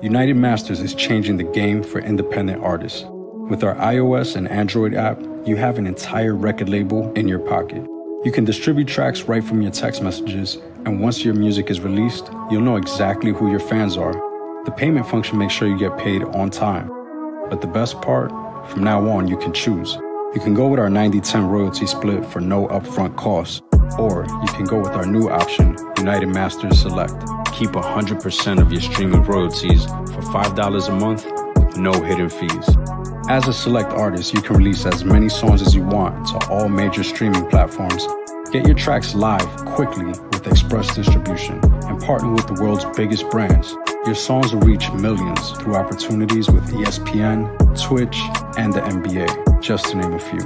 United Masters is changing the game for independent artists. With our iOS and Android app, you have an entire record label in your pocket. You can distribute tracks right from your text messages, and once your music is released, you'll know exactly who your fans are. The payment function makes sure you get paid on time. But the best part, from now on, you can choose. You can go with our 90 10 royalty split for no upfront costs, or you can go with our new option, United Masters Select. Keep 100% of your streaming royalties for $5 a month with no hidden fees. As a select artist, you can release as many songs as you want to all major streaming platforms. Get your tracks live quickly with express distribution and partner with the world's biggest brands. Your songs will reach millions through opportunities with ESPN, Twitch, and the NBA, just to name a few.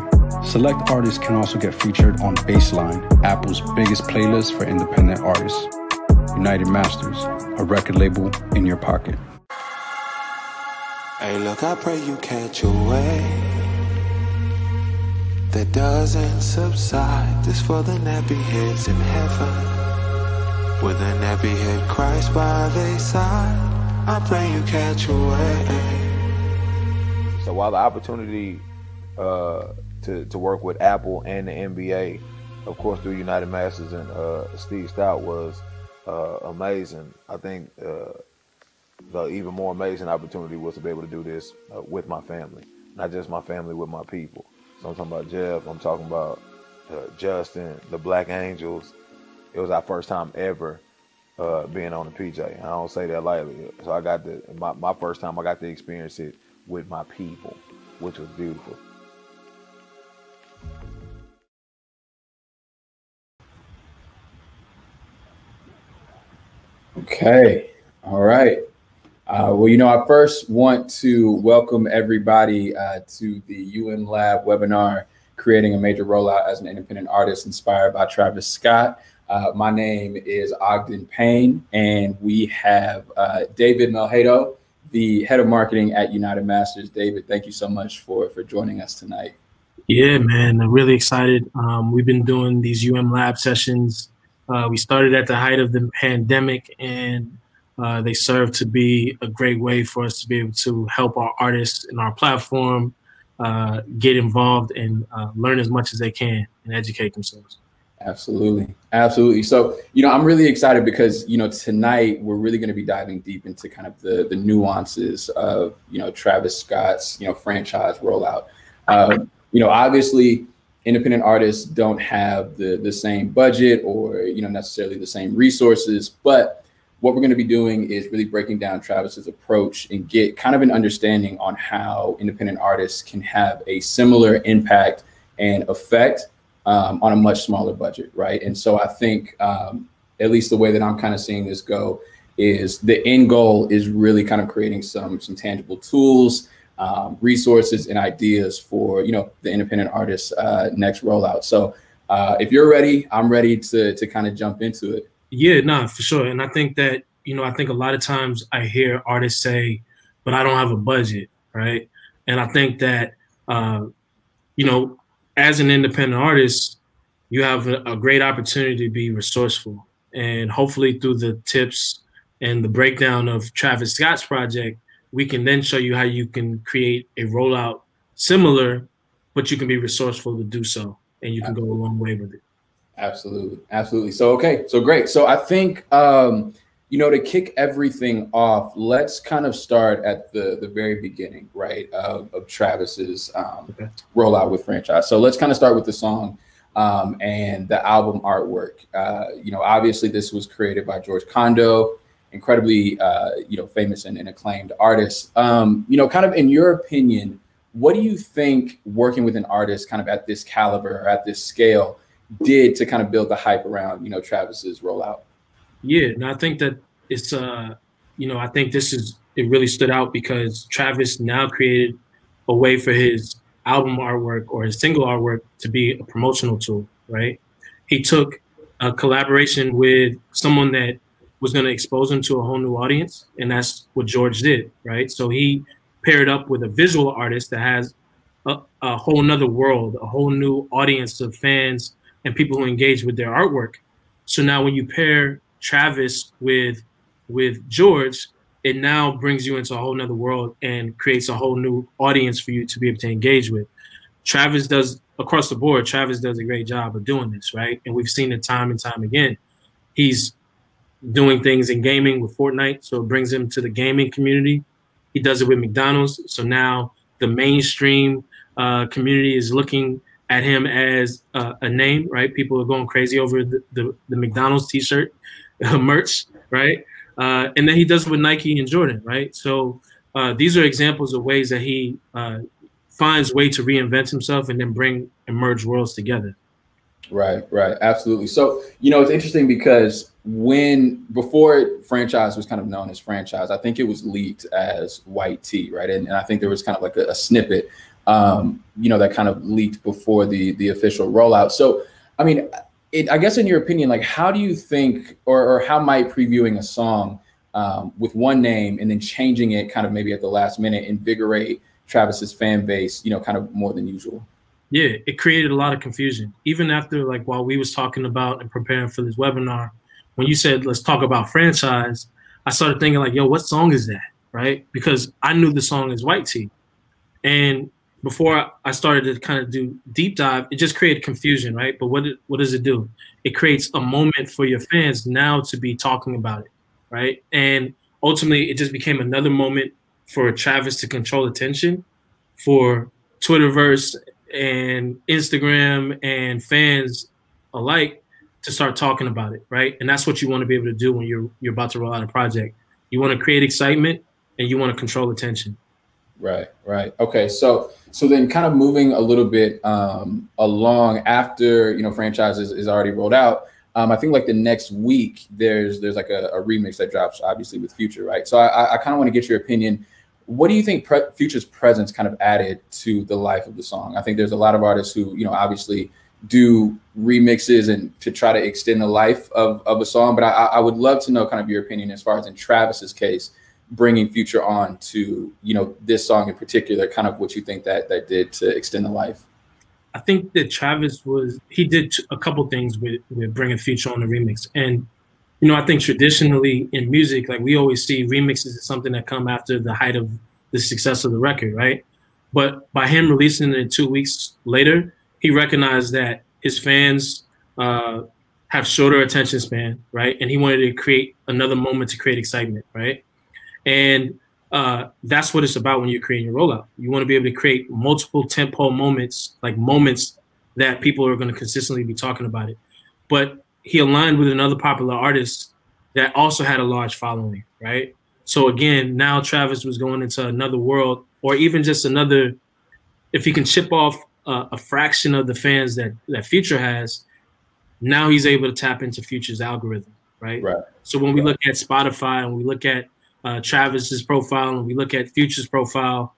Select artists can also get featured on Baseline, Apple's biggest playlist for independent artists. United Masters, a record label in your pocket. Hey, look, I pray you catch a wave that doesn't subside. This for the nappy heads in heaven. With a nappy head Christ by their side. I pray you catch a wave. So while the opportunity uh, to, to work with Apple and the NBA, of course, through United Masters and uh, Steve Stoute was uh, amazing. I think uh, the even more amazing opportunity was to be able to do this uh, with my family, not just my family, with my people. So I'm talking about Jeff. I'm talking about uh, Justin, the Black Angels. It was our first time ever uh, being on the PJ. I don't say that lightly. So I got the my, my first time. I got to experience it with my people, which was beautiful. Okay. All right. Uh, well, you know, I first want to welcome everybody uh, to the UM Lab webinar, Creating a Major Rollout as an Independent Artist Inspired by Travis Scott. Uh, my name is Ogden Payne, and we have uh, David Melhado, the head of marketing at United Masters. David, thank you so much for, for joining us tonight. Yeah, man, I'm really excited. Um, we've been doing these UM Lab sessions. Uh, we started at the height of the pandemic, and uh, they serve to be a great way for us to be able to help our artists and our platform uh, get involved and uh, learn as much as they can and educate themselves. Absolutely. Absolutely. So, you know, I'm really excited because, you know, tonight we're really going to be diving deep into kind of the, the nuances of, you know, Travis Scott's, you know, franchise rollout. Um, you know, obviously, independent artists don't have the, the same budget or, you know, necessarily the same resources, but what we're going to be doing is really breaking down Travis's approach and get kind of an understanding on how independent artists can have a similar impact and effect um, on a much smaller budget, right? And so I think, um, at least the way that I'm kind of seeing this go, is the end goal is really kind of creating some some tangible tools, um, resources, and ideas for you know the independent artists' uh, next rollout. So uh, if you're ready, I'm ready to to kind of jump into it. Yeah, no, for sure. And I think that, you know, I think a lot of times I hear artists say, but I don't have a budget, right? And I think that, uh, you know, as an independent artist, you have a, great opportunity to be resourceful. And hopefully through the tips and the breakdown of Travis Scott's project, we can then show you how you can create a rollout similar, but you can be resourceful to do so. And you can go a long way with it. Absolutely, absolutely. So okay, so great. So I think um, you know to kick everything off, let's kind of start at the the very beginning, right, of, of Travis's um, okay. rollout with franchise. So let's kind of start with the song um, and the album artwork. Uh, you know, obviously this was created by George Condo, incredibly uh, you know famous and, and acclaimed artist. Um, you know, kind of in your opinion, what do you think working with an artist kind of at this caliber or at this scale? did to kind of build the hype around you know Travis's rollout. Yeah, and I think that it's uh you know I think this is it really stood out because Travis now created a way for his album artwork or his single artwork to be a promotional tool, right? He took a collaboration with someone that was going to expose him to a whole new audience, and that's what George did, right? So he paired up with a visual artist that has a, a whole nother world, a whole new audience of fans and people who engage with their artwork. So now when you pair Travis with with George, it now brings you into a whole nother world and creates a whole new audience for you to be able to engage with. Travis does across the board, Travis does a great job of doing this, right? And we've seen it time and time again. He's doing things in gaming with Fortnite, so it brings him to the gaming community. He does it with McDonald's, so now the mainstream uh, community is looking at him as uh, a name, right? People are going crazy over the, the, the McDonald's T-shirt merch, right? Uh, and then he does it with Nike and Jordan, right? So uh, these are examples of ways that he uh, finds way to reinvent himself and then bring emerge worlds together. Right, right, absolutely. So you know, it's interesting because when before franchise was kind of known as franchise, I think it was leaked as White tea, right? And, and I think there was kind of like a, a snippet, um, you know, that kind of leaked before the the official rollout. So, I mean, it, I guess in your opinion, like, how do you think, or, or how might previewing a song um, with one name and then changing it, kind of maybe at the last minute, invigorate Travis's fan base, you know, kind of more than usual? Yeah, it created a lot of confusion. Even after, like, while we was talking about and preparing for this webinar when you said let's talk about franchise, I started thinking like, yo, what song is that? Right? Because I knew the song is White Tea. And before I started to kind of do deep dive, it just created confusion, right? But what what does it do? It creates a moment for your fans now to be talking about it, right? And ultimately, it just became another moment for Travis to control attention, for Twitterverse and Instagram and fans alike to start talking about it, right? And that's what you want to be able to do when you're you're about to roll out a project. You want to create excitement and you want to control attention. Right, right. Okay, so so then kind of moving a little bit um, along after you know franchises is already rolled out. Um, I think like the next week there's there's like a, a remix that drops obviously with Future, right? So I, I kind of want to get your opinion. What do you think pre- Future's presence kind of added to the life of the song? I think there's a lot of artists who you know obviously do remixes and to try to extend the life of, of a song. But I, I would love to know kind of your opinion as far as in Travis's case, bringing Future on to you know this song in particular, kind of what you think that that did to extend the life. I think that Travis was he did a couple things with with bringing Future on the remix, and you know I think traditionally in music, like we always see remixes as something that come after the height of the success of the record, right? But by him releasing it two weeks later, he recognized that his fans uh, have shorter attention span, right? And he wanted to create another moment to create excitement, right? And uh, that's what it's about when you're creating your rollout. You want to be able to create multiple tempo moments, like moments that people are going to consistently be talking about it. But he aligned with another popular artist that also had a large following, right? So again, now Travis was going into another world, or even just another. If he can chip off uh, a fraction of the fans that that Future has, now he's able to tap into Future's algorithm, right? Right. So when we look at Spotify and we look at uh, Travis's profile and we look at Future's profile,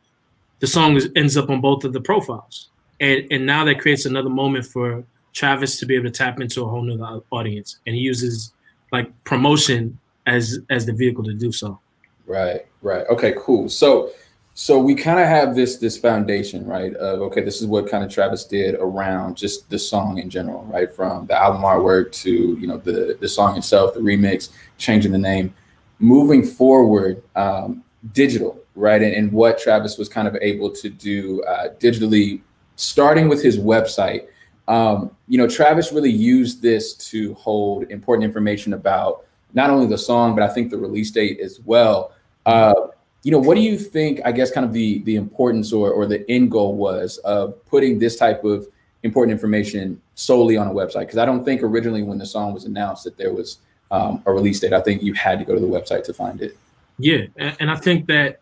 the song is, ends up on both of the profiles, and and now that creates another moment for Travis to be able to tap into a whole new audience, and he uses like promotion as as the vehicle to do so. Right. Right. Okay. Cool. So so we kind of have this this foundation, right? Of okay, this is what kind of Travis did around just the song in general, right? From the album artwork to you know the the song itself, the remix, changing the name, moving forward, um, digital, right? And, and what Travis was kind of able to do uh, digitally, starting with his website. Um, you know, Travis really used this to hold important information about not only the song, but I think the release date as well. Uh, you know, what do you think? I guess kind of the the importance or or the end goal was of putting this type of important information solely on a website? Because I don't think originally when the song was announced that there was um, a release date. I think you had to go to the website to find it. Yeah, and I think that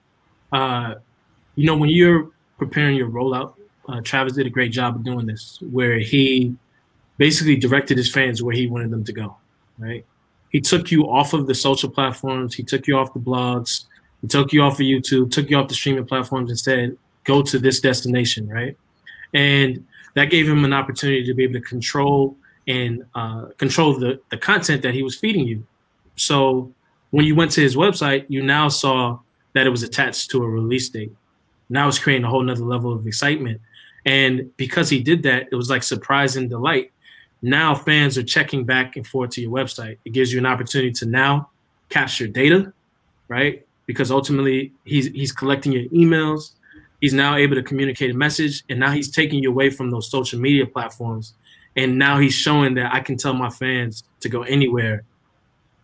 uh, you know when you're preparing your rollout, uh, Travis did a great job of doing this, where he basically directed his fans where he wanted them to go. Right, he took you off of the social platforms, he took you off the blogs, he took you off of YouTube, took you off the streaming platforms and said, go to this destination, right? And that gave him an opportunity to be able to control and uh, control the, the content that he was feeding you. So when you went to his website, you now saw that it was attached to a release date. Now it's creating a whole nother level of excitement. And because he did that, it was like surprise and delight. Now fans are checking back and forth to your website. It gives you an opportunity to now capture data, right? because ultimately he's he's collecting your emails. He's now able to communicate a message, and now he's taking you away from those social media platforms. And now he's showing that I can tell my fans to go anywhere,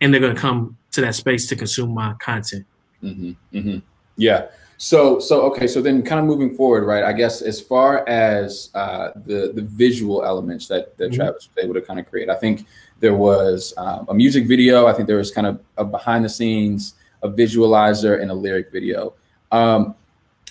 and they're gonna come to that space to consume my content. Mm-hmm, mm-hmm. Yeah. So so okay. So then, kind of moving forward, right? I guess as far as uh, the the visual elements that that mm-hmm. Travis was able to kind of create, I think there was um, a music video. I think there was kind of a behind the scenes, a visualizer, and a lyric video. Um,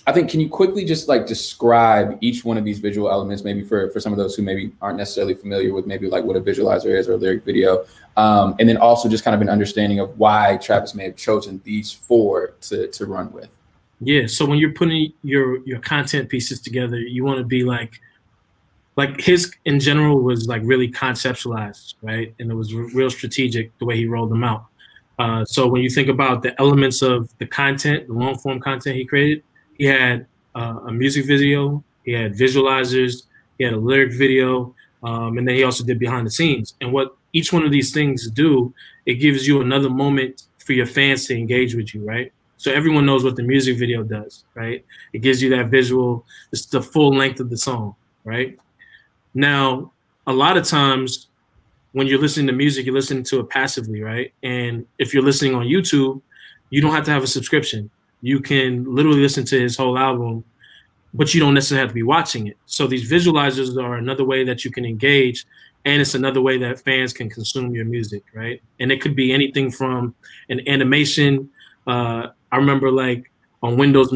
I think can you quickly just like describe each one of these visual elements, maybe for for some of those who maybe aren't necessarily familiar with maybe like what a visualizer is or a lyric video, um, and then also just kind of an understanding of why Travis may have chosen these four to to run with. Yeah. So when you're putting your your content pieces together, you want to be like like his in general was like really conceptualized, right? And it was real strategic the way he rolled them out. Uh, so when you think about the elements of the content, the long form content he created, he had uh, a music video, he had visualizers, he had a lyric video, um, and then he also did behind the scenes. And what each one of these things do, it gives you another moment for your fans to engage with you, right? So everyone knows what the music video does, right? It gives you that visual, it's the full length of the song, right? Now, a lot of times when you're listening to music, you're listening to it passively, right? And if you're listening on YouTube, you don't have to have a subscription. You can literally listen to his whole album, but you don't necessarily have to be watching it. So these visualizers are another way that you can engage, and it's another way that fans can consume your music, right? And it could be anything from an animation. Uh, I remember like on Windows,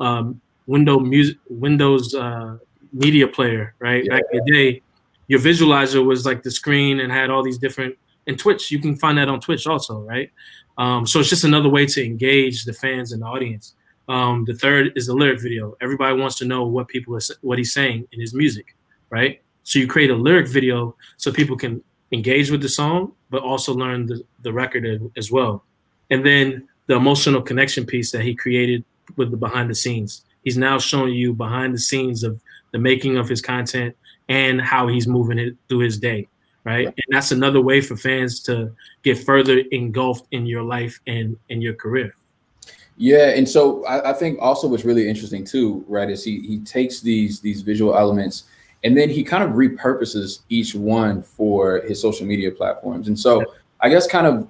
um, Windows music, Windows uh, media player, right? Yeah. Back in the day, your visualizer was like the screen and had all these different. And Twitch, you can find that on Twitch also, right? Um, so it's just another way to engage the fans and the audience. Um, the third is the lyric video. Everybody wants to know what people are, what he's saying in his music, right? So you create a lyric video so people can engage with the song, but also learn the, the record as well. And then the emotional connection piece that he created with the behind the scenes. He's now showing you behind the scenes of the making of his content, and how he's moving it through his day, right? And that's another way for fans to get further engulfed in your life and in your career. Yeah, and so I, I, think also what's really interesting too, right, is he he takes these these visual elements and then he kind of repurposes each one for his social media platforms. And so I guess kind of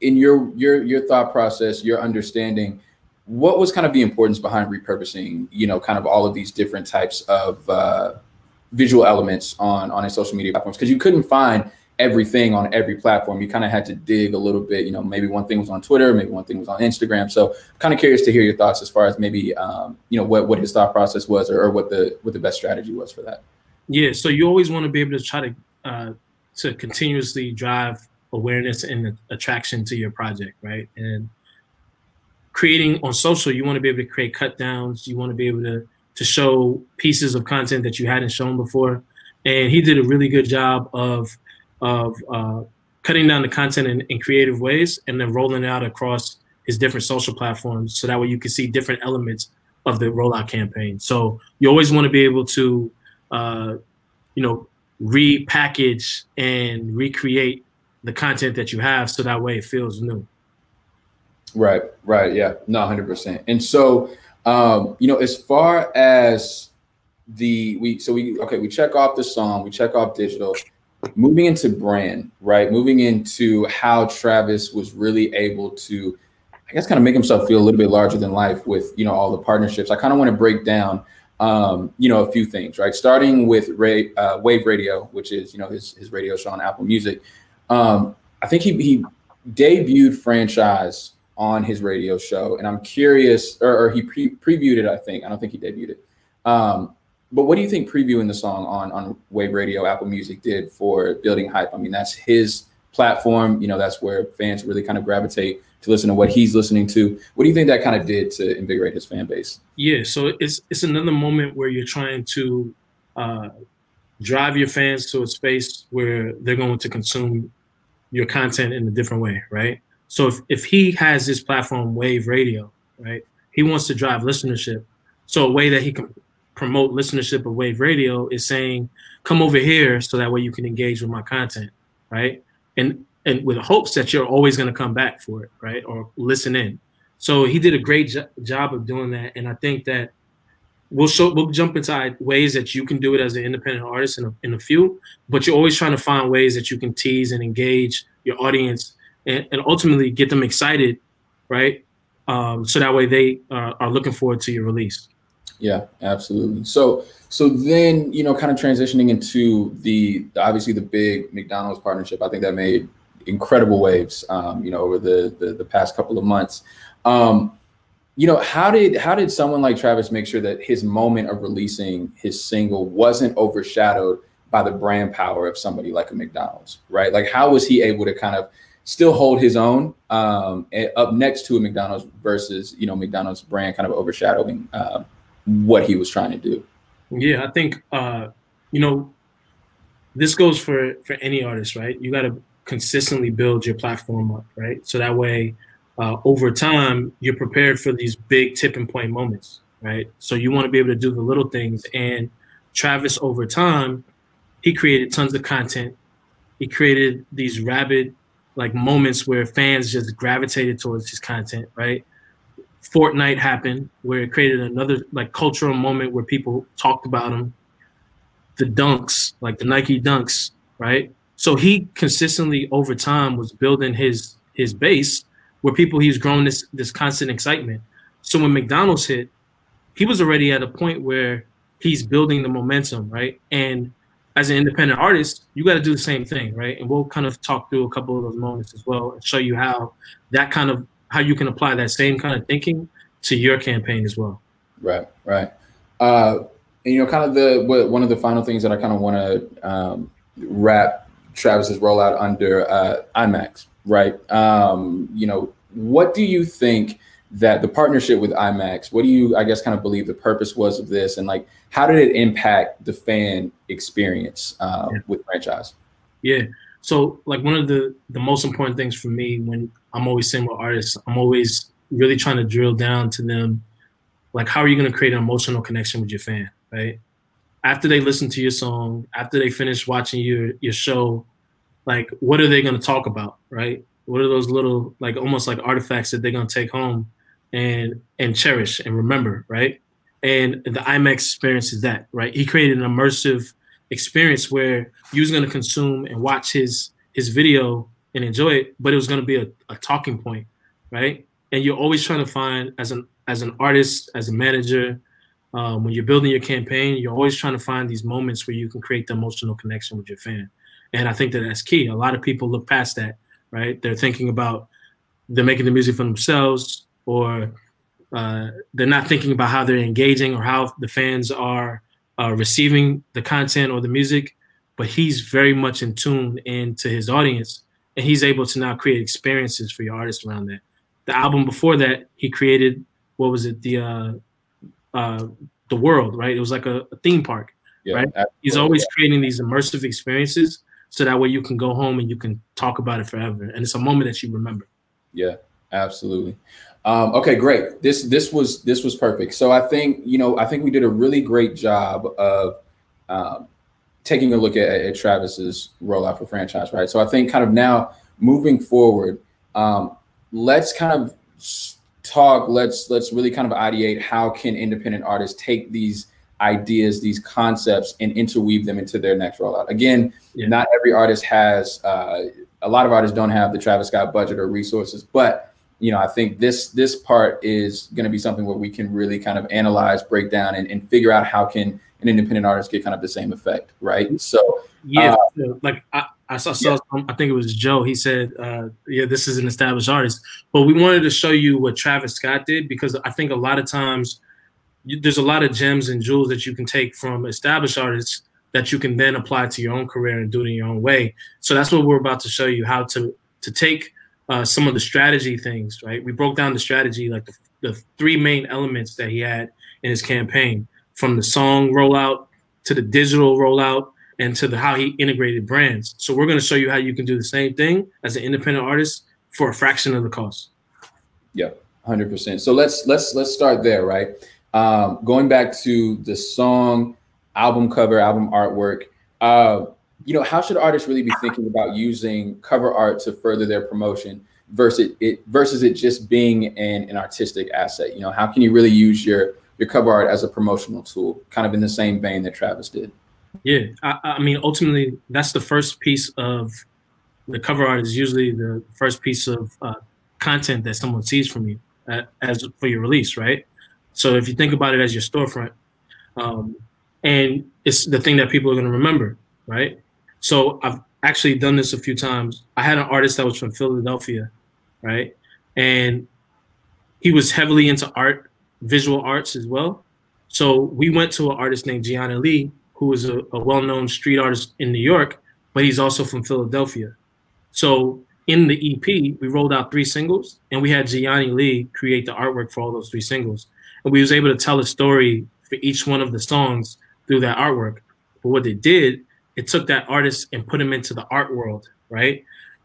in your your your thought process, your understanding, what was kind of the importance behind repurposing, you know, kind of all of these different types of uh, visual elements on on a social media platforms because you couldn't find everything on every platform. You kind of had to dig a little bit. You know, maybe one thing was on Twitter, maybe one thing was on Instagram. So, kind of curious to hear your thoughts as far as maybe um, you know what what his thought process was, or, or, what the what the best strategy was for that. Yeah, so you always want to be able to try to uh, to continuously drive awareness and attraction to your project, right? And creating on social, you want to be able to create cut downs. You want to be able to to show pieces of content that you hadn't shown before. And he did a really good job of of uh, cutting down the content in, in, creative ways and then rolling it out across his different social platforms so that way you can see different elements of the rollout campaign. So you always want to be able to, uh, you know, repackage and recreate the content that you have so that way it feels new. Right, right, yeah, no, hundred percent. And so, um, you know, as far as the we, so we okay, we check off the song, we check off digital, moving into brand, right? Moving into how Travis was really able to, I guess, kind of make himself feel a little bit larger than life with you know all the partnerships. I kind of want to break down, um, you know, a few things, right? Starting with Ray, uh, Wave Radio, which is you know his his radio show on Apple Music. Um, I think he he debuted franchise on his radio show, and I'm curious, or, or he pre- previewed it. I think I don't think he debuted it. Um, but what do you think previewing the song on on Wave Radio, Apple Music did for building hype? I mean, that's his platform. You know, that's where fans really kind of gravitate to listen to what he's listening to. What do you think that kind of did to invigorate his fan base? Yeah, so it's it's another moment where you're trying to uh, drive your fans to a space where they're going to consume your content in a different way, right? So if, if he has this platform, Wave Radio, right, he wants to drive listenership. So a way that he can promote listenership of Wave Radio is saying, come over here so that way you can engage with my content, right? And and with hopes that you're always going to come back for it, right? Or listen in. So he did a great jo- job of doing that, and I think that we'll show we'll jump into ways that you can do it as an independent artist in a, in a few, but you're always trying to find ways that you can tease and engage your audience and, and ultimately get them excited, right? Um, so that way they uh, are looking forward to your release. Yeah, absolutely. So so then you know, kind of transitioning into the obviously the big McDonald's partnership, I think that made incredible waves, um, you know, over the, the, the past couple of months. Um, you know, how did how did someone like Travis make sure that his moment of releasing his single wasn't overshadowed by the brand power of somebody like a McDonald's, right? Like, how was he able to kind of still hold his own um, up next to a McDonald's versus you know McDonald's brand kind of overshadowing uh, what he was trying to do? Yeah, I think uh, you know this goes for for any artist, right? You got to consistently build your platform up, right? So that way uh, over time, you're prepared for these big tipping point moments, right? So you want to be able to do the little things. And Travis, over time, he created tons of content. He created these rabid like moments where fans just gravitated towards his content, right? Fortnite happened where it created another like cultural moment where people talked about him. The dunks, like the Nike dunks, right? So he consistently over time was building his his base where people he's grown this this constant excitement. So when McDonald's hit, he was already at a point where he's building the momentum, right? And as an independent artist, you got to do the same thing, right? And we'll kind of talk through a couple of those moments as well and show you how that kind of how you can apply that same kind of thinking to your campaign as well. Right, right. Uh, and, you know, kind of the what, one of the final things that I kind of want to um, wrap Travis's rollout under uh, IMAX, right? Um, you know, what do you think that the partnership with IMAX, what do you, I guess, kind of believe the purpose was of this? And like, how did it impact the fan experience um, yeah. with franchise? Yeah. So like one of the, the most important things for me when I'm always saying with artists, I'm always really trying to drill down to them. Like, how are you going to create an emotional connection with your fan, right? After they listen to your song, after they finish watching your, your show, like what are they going to talk about right what are those little like almost like artifacts that they're going to take home and and cherish and remember right and the imax experience is that right he created an immersive experience where you was going to consume and watch his his video and enjoy it but it was going to be a, a talking point right and you're always trying to find as an as an artist as a manager um, when you're building your campaign you're always trying to find these moments where you can create the emotional connection with your fan and I think that that's key. A lot of people look past that, right? They're thinking about they're making the music for themselves, or uh, they're not thinking about how they're engaging or how the fans are uh, receiving the content or the music. But he's very much in tune into his audience, and he's able to now create experiences for your artists around that. The album before that, he created what was it? The uh, uh, the world, right? It was like a, a theme park, yeah, right? He's always creating these immersive experiences so that way you can go home and you can talk about it forever and it's a moment that you remember yeah absolutely um, okay great this this was this was perfect so i think you know i think we did a really great job of um, taking a look at, at travis's rollout for franchise right so i think kind of now moving forward um, let's kind of talk let's let's really kind of ideate how can independent artists take these ideas, these concepts, and interweave them into their next rollout. Again, yeah. not every artist has. Uh, a lot of artists don't have the Travis Scott budget or resources, but you know, I think this this part is going to be something where we can really kind of analyze, break down, and, and figure out how can an independent artist get kind of the same effect, right? So yeah, uh, like I, I saw, yeah. I think it was Joe. He said, uh, "Yeah, this is an established artist," but we wanted to show you what Travis Scott did because I think a lot of times you, there's a lot of gems and jewels that you can take from established artists that you can then apply to your own career and do it in your own way. So that's what we're about to show you how to to take uh, some of the strategy things. Right, we broke down the strategy like the, the three main elements that he had in his campaign, from the song rollout to the digital rollout and to the how he integrated brands. So we're going to show you how you can do the same thing as an independent artist for a fraction of the cost. Yeah, hundred percent. So let's let's let's start there, right? Um, going back to the song, album cover, album artwork, uh, you know, how should artists really be thinking about using cover art to further their promotion versus it versus it just being an, an artistic asset? You know, how can you really use your your cover art as a promotional tool, kind of in the same vein that Travis did? Yeah, I, I mean, ultimately, that's the first piece of the cover art is usually the first piece of uh, content that someone sees from you uh, as for your release, right? So if you think about it as your storefront, um, and it's the thing that people are going to remember, right? So I've actually done this a few times. I had an artist that was from Philadelphia, right? And he was heavily into art, visual arts as well. So we went to an artist named Gianni Lee, who is a, a well-known street artist in New York, but he's also from Philadelphia. So in the EP, we rolled out three singles, and we had Gianni Lee create the artwork for all those three singles, and we was able to tell a story for each one of the songs through that artwork. But what they did, it took that artist and put him into the art world, right?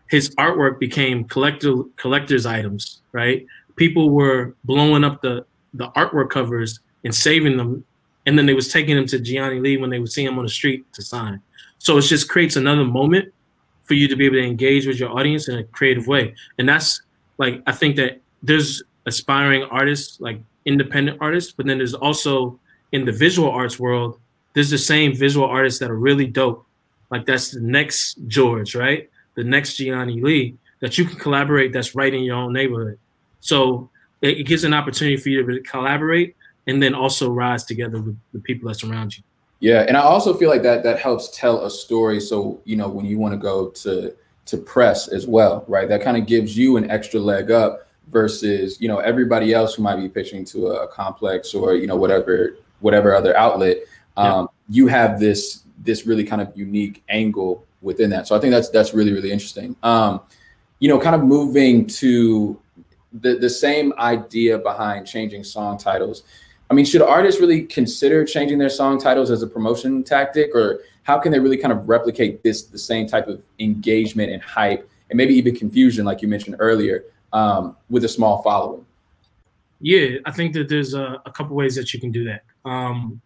His artwork became collector collectors items, right? People were blowing up the the artwork covers and saving them, and then they was taking them to Gianni Lee when they would see him on the street to sign. So it just creates another moment for you to be able to engage with your audience in a creative way. And that's like I think that there's aspiring artists, like independent artists, but then there's also in the visual arts world, there's the same visual artists that are really dope. Like that's the next George, right? The next Gianni Lee that you can collaborate that's right in your own neighborhood. So it, it gives an opportunity for you to collaborate and then also rise together with the people that surround you. Yeah, and I also feel like that that helps tell a story. So you know when you want to go to to press as well, right? That kind of gives you an extra leg up versus you know everybody else who might be pitching to a, complex or you know whatever whatever other outlet. Um, yeah. You have this this really kind of unique angle within that. So I think that's that's really really interesting. Um, you know, kind of moving to the the same idea behind changing song titles I mean, should artists really consider changing their song titles as a promotion tactic, or how can they really kind of replicate this the same type of engagement and hype, and maybe even confusion, like you mentioned earlier, um, with a small following? Yeah, I think that there's a, a couple ways that you can do that. Um,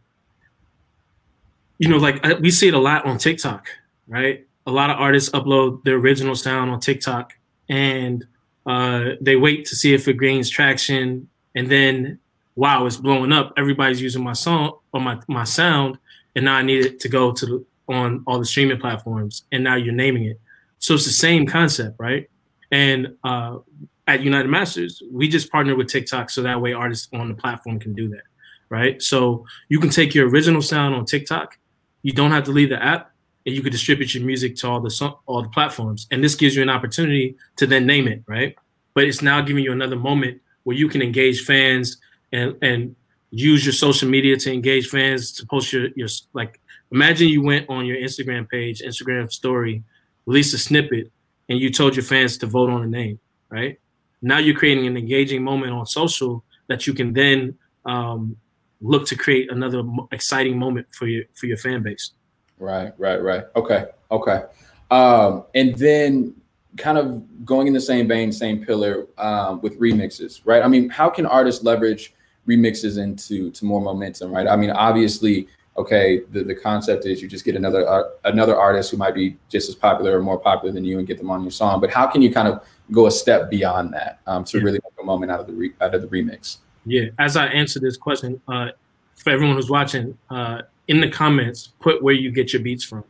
you know, like we see it a lot on TikTok, right? A lot of artists upload their original sound on TikTok, and uh, they wait to see if it gains traction, and then wow, it's blowing up. Everybody's using my song or my my sound, and now I need it to go to the, on all the streaming platforms. And now you're naming it. So it's the same concept, right? And uh, at United Masters, we just partner with TikTok so that way artists on the platform can do that, right? So you can take your original sound on TikTok. You don't have to leave the app, and you can distribute your music to all the all the platforms. And this gives you an opportunity to then name it, right? But it's now giving you another moment where you can engage fans and and use your social media to engage fans to post your your like imagine you went on your Instagram page, Instagram story, release a snippet, and you told your fans to vote on a name, right? Now you're creating an engaging moment on social that you can then um, look to create another exciting moment for your for your fan base. Right, right, right. Okay, okay. Um, and then kind of going in the same vein, same pillar um, with remixes, right? I mean, how can artists leverage remixes into to more momentum, right? I mean, obviously, okay, the, the concept is you just get another uh, another artist who might be just as popular or more popular than you and get them on your song. But how can you kind of go a step beyond that um, to yeah. really make a moment out of the re- out of the remix? Yeah, as I answer this question, uh, for everyone who's watching, uh, in the comments, put where you get your beats from,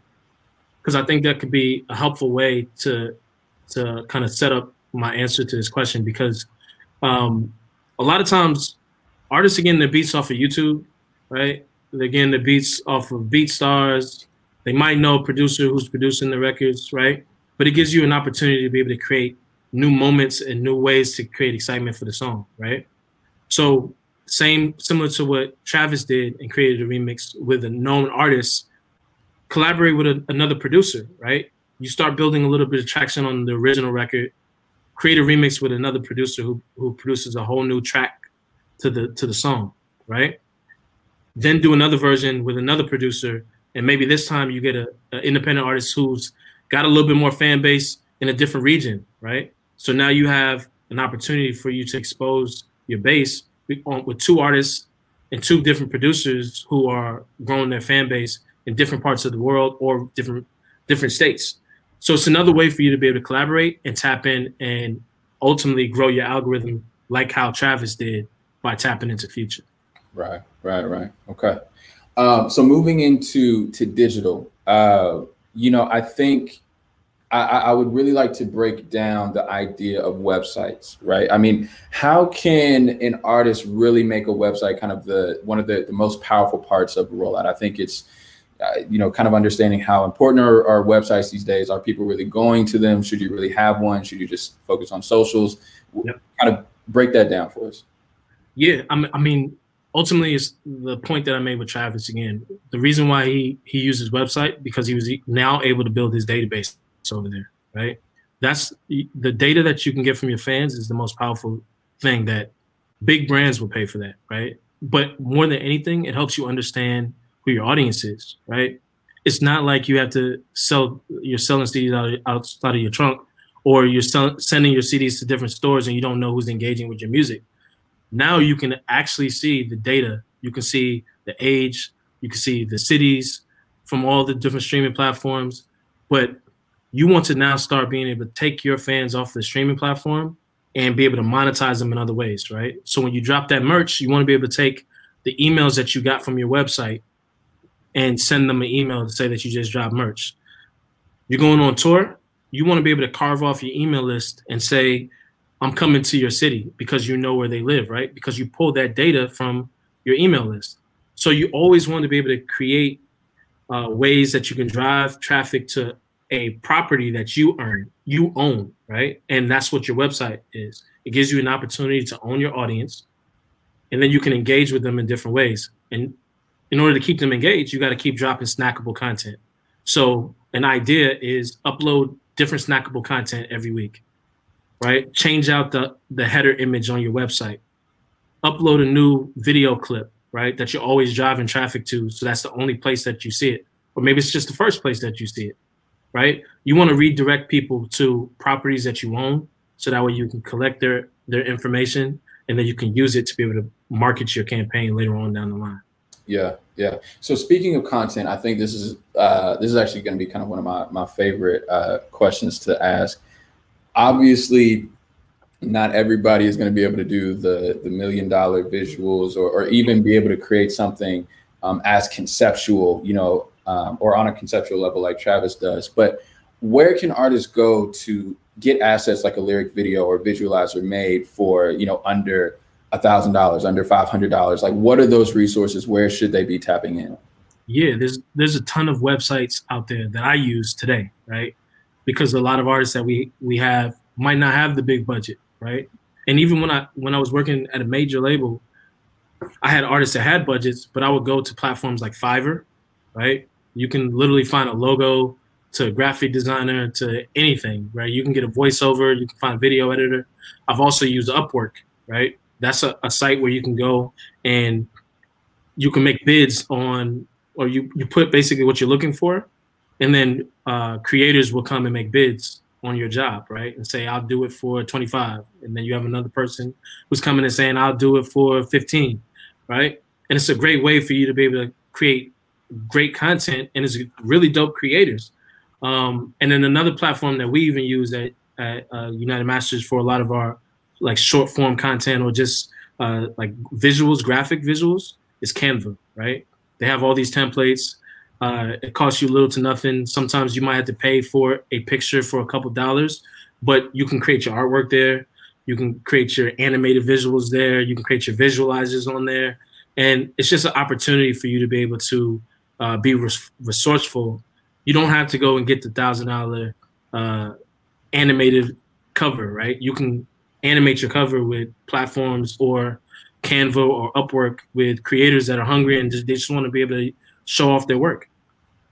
because I think that could be a helpful way to to kind of set up my answer to this question. Because um, a lot of times artists are getting their beats off of YouTube, right? They're getting the beats off of BeatStars. They might know a producer who's producing the records, right? But it gives you an opportunity to be able to create new moments and new ways to create excitement for the song, right? So same similar to what Travis did and created a remix with a known artist, collaborate with a, another producer, right? You start building a little bit of traction on the original record, create a remix with another producer who, who produces a whole new track to the to the song, right? Then do another version with another producer, and maybe this time you get a, a independent artist who's got a little bit more fan base in a different region, right? So now you have an opportunity for you to expose your base with two artists and two different producers who are growing their fan base in different parts of the world or different different states. So it's another way for you to be able to collaborate and tap in and ultimately grow your algorithm like how Travis did by tapping into Future. Right, right, right. Okay. Um, so moving into to digital, uh, you know, I think I, I, would really like to break down the idea of websites, right? I mean, how can an artist really make a website kind of the one of the, the most powerful parts of a rollout? I think it's uh, you know, kind of understanding how important are, are, websites these days. Are people really going to them? Should you really have one? Should you just focus on socials? Yep. Kind of break that down for us. Yeah, I mean, ultimately, it's the point that I made with Travis again. The reason why he he used his website because he was now able to build his database over there, right? That's the data that you can get from your fans is the most powerful thing that big brands will pay for that, right? But more than anything, it helps you understand who your audience is, right? It's not like you have to sell you're selling CDs out, outside of your trunk, or you're sell, sending your CDs to different stores and you don't know who's engaging with your music. Now you can actually see the data. You can see the age. You can see the cities from all the different streaming platforms. But you want to now start being able to take your fans off the streaming platform and be able to monetize them in other ways, right? So when you drop that merch, you want to be able to take the emails that you got from your website and send them an email to say that you just dropped merch. You're going on tour, you want to be able to carve off your email list and say, I'm coming to your city because you know where they live, right? Because you pull that data from your email list. So you always want to be able to create uh, ways that you can drive traffic to a property that you earn, you own, right? And that's what your website is. It gives you an opportunity to own your audience, and then you can engage with them in different ways. And in order to keep them engaged, you got to keep dropping snackable content. So an idea is upload different snackable content every week, right? Change out the the header image on your website. Upload a new video clip, right? That you're always driving traffic to, so that's the only place that you see it, or maybe it's just the first place that you see it right? You want to redirect people to properties that you own, so that way you can collect their their information and then you can use it to be able to market your campaign later on down the line. Yeah, yeah. So speaking of content, I think this is uh, this is actually going to be kind of one of my my favorite uh, questions to ask. Obviously, not everybody is going to be able to do the the million dollar visuals or, or even be able to create something um, as conceptual, you know, um, or on a conceptual level like Travis does. But where can artists go to get assets like a lyric video or visualizer made for you know under a thousand dollars, under five hundred dollars? Like, what are those resources? Where should they be tapping in? Yeah, there's there's a ton of websites out there that I use today, right? Because a lot of artists that we we have might not have the big budget, right? And even when I when I was working at a major label, I had artists that had budgets, but I would go to platforms like Fiverr, right? You can literally find a logo to a graphic designer to anything, right? You can get a voiceover, you can find a video editor. I've also used Upwork, right? That's a, a site where you can go and you can make bids on, or you, you put basically what you're looking for, and then uh, creators will come and make bids on your job, right? And say, I'll do it for 25. And then you have another person who's coming and saying, I'll do it for 15, right? And it's a great way for you to be able to create great content and it's really dope creators. Um, and then another platform that we even use at, at uh, United Masters for a lot of our like short form content or just uh, like visuals, graphic visuals is Canva, right? They have all these templates. Uh, it costs you little to nothing. Sometimes you might have to pay for a picture for a couple dollars, but you can create your artwork there. You can create your animated visuals there. You can create your visualizers on there. And it's just an opportunity for you to be able to uh, be res- resourceful, you don't have to go and get the thousand dollar uh, animated cover, right? You can animate your cover with platforms or Canva or Upwork with creators that are hungry and just, they just want to be able to show off their work.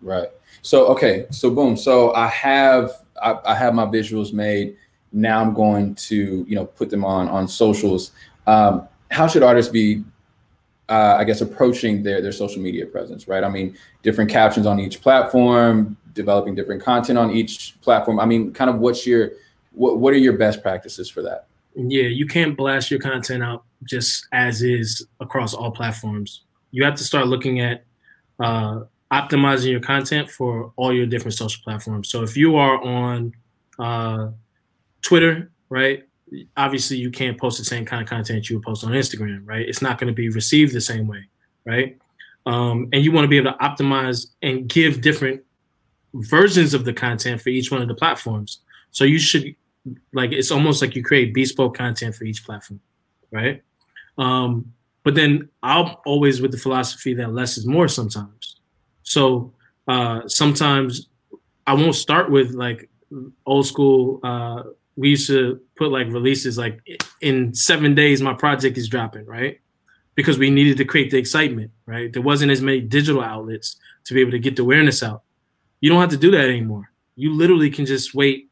Right. So okay. So boom. So I have I, I have my visuals made. Now I'm going to you know put them on on socials. Um, how should artists be uh, I guess, approaching their their social media presence, right? I mean, different captions on each platform, developing different content on each platform. I mean, kind of what's your what what are your best practices for that? Yeah, you can't blast your content out just as is across all platforms. You have to start looking at uh, optimizing your content for all your different social platforms. So if you are on uh, Twitter, right, obviously you can't post the same kind of content you would post on Instagram, right? It's not going to be received the same way, right? Um, and you want to be able to optimize and give different versions of the content for each one of the platforms. So you should like it's almost like you create bespoke content for each platform, right? Um, but then I'm always with the philosophy that less is more sometimes. So uh, sometimes I won't start with like old school. Uh, we used to put like releases like in seven days my project is dropping, right? Because we needed to create the excitement, right? There wasn't as many digital outlets to be able to get the awareness out. You don't have to do that anymore. You literally can just wait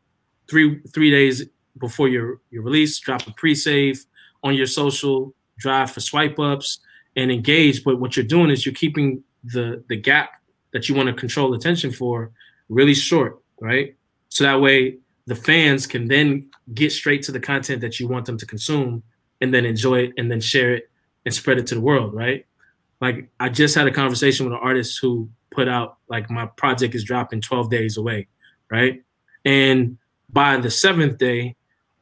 three three days before your your release, drop a pre-save on your social, drive for swipe ups, and engage. But what you're doing is you're keeping the the gap that you want to control attention for really short, right? So that way the fans can then get straight to the content that you want them to consume and then enjoy it and then share it and spread it to the world, right? Like I just had a conversation with an artist who put out like my project is dropping 12 days away, right? And by the seventh day,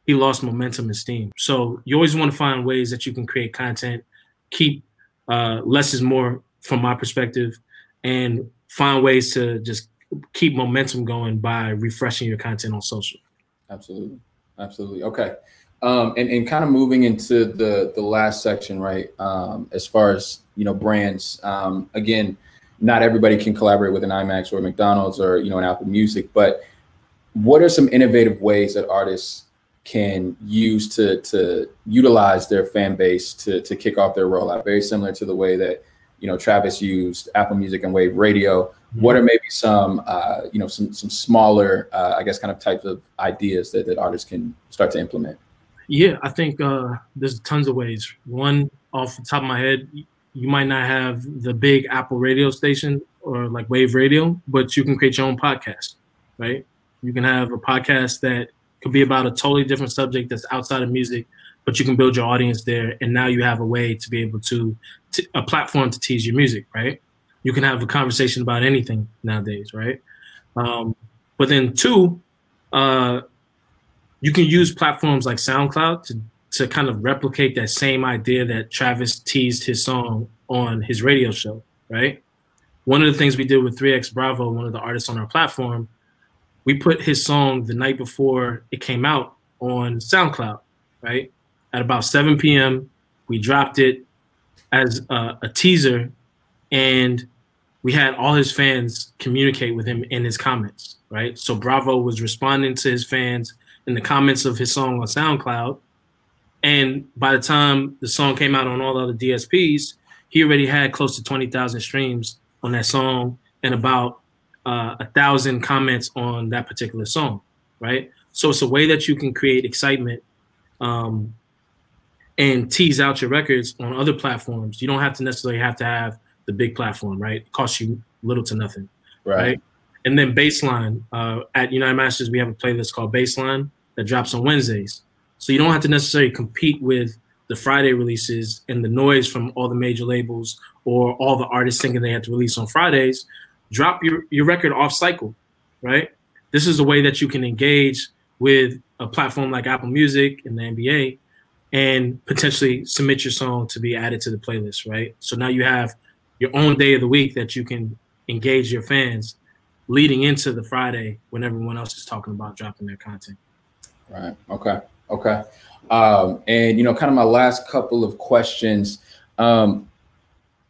he lost momentum and steam. So you always want to find ways that you can create content, keep uh, less is more from my perspective, and find ways to just keep momentum going by refreshing your content on social. Absolutely, absolutely. Okay, um, and and kind of moving into the the last section, right? Um, as far as you know, brands. Um, again, not everybody can collaborate with an IMAX or McDonald's or you know an Apple Music, but what are some innovative ways that artists can use to to utilize their fan base to to kick off their rollout? Very similar to the way that you know Travis used Apple Music and Wave Radio. Mm-hmm. What are maybe some uh, you know some some smaller uh, I guess kind of types of ideas that, that artists can start to implement? Yeah, I think uh, there's tons of ways. One off the top of my head, you might not have the big Apple radio station or like Wave Radio, but you can create your own podcast, right? You can have a podcast that could be about a totally different subject that's outside of music, but you can build your audience there, and now you have a way to be able to, to a platform to tease your music, right? You can have a conversation about anything nowadays, right? Um, but then two, uh, you can use platforms like SoundCloud to to kind of replicate that same idea that Travis teased his song on his radio show, right? One of the things we did with 3X Bravo, one of the artists on our platform, we put his song the night before it came out on SoundCloud, right? At about 7 p.m., we dropped it as a, a teaser, and we had all his fans communicate with him in his comments, right? So Bravo was responding to his fans in the comments of his song on SoundCloud. And by the time the song came out on all the other DSPs, he already had close to 20,000 streams on that song and about uh, a thousand comments on that particular song, right? So it's a way that you can create excitement um, and tease out your records on other platforms. You don't have to necessarily have to have the big platform, right? It costs you little to nothing, right? right? And then Baseline uh, at UnitedMasters, we have a playlist called Baseline that drops on Wednesdays. So you don't have to necessarily compete with the Friday releases and the noise from all the major labels or all the artists thinking they have to release on Fridays drop your, your record off cycle, right? This is a way that you can engage with a platform like Apple Music and the NBA and potentially submit your song to be added to the playlist, right? So now you have your own day of the week that you can engage your fans leading into the Friday when everyone else is talking about dropping their content. Right. Okay. Okay. Um, and you know, kind of my last couple of questions. Um,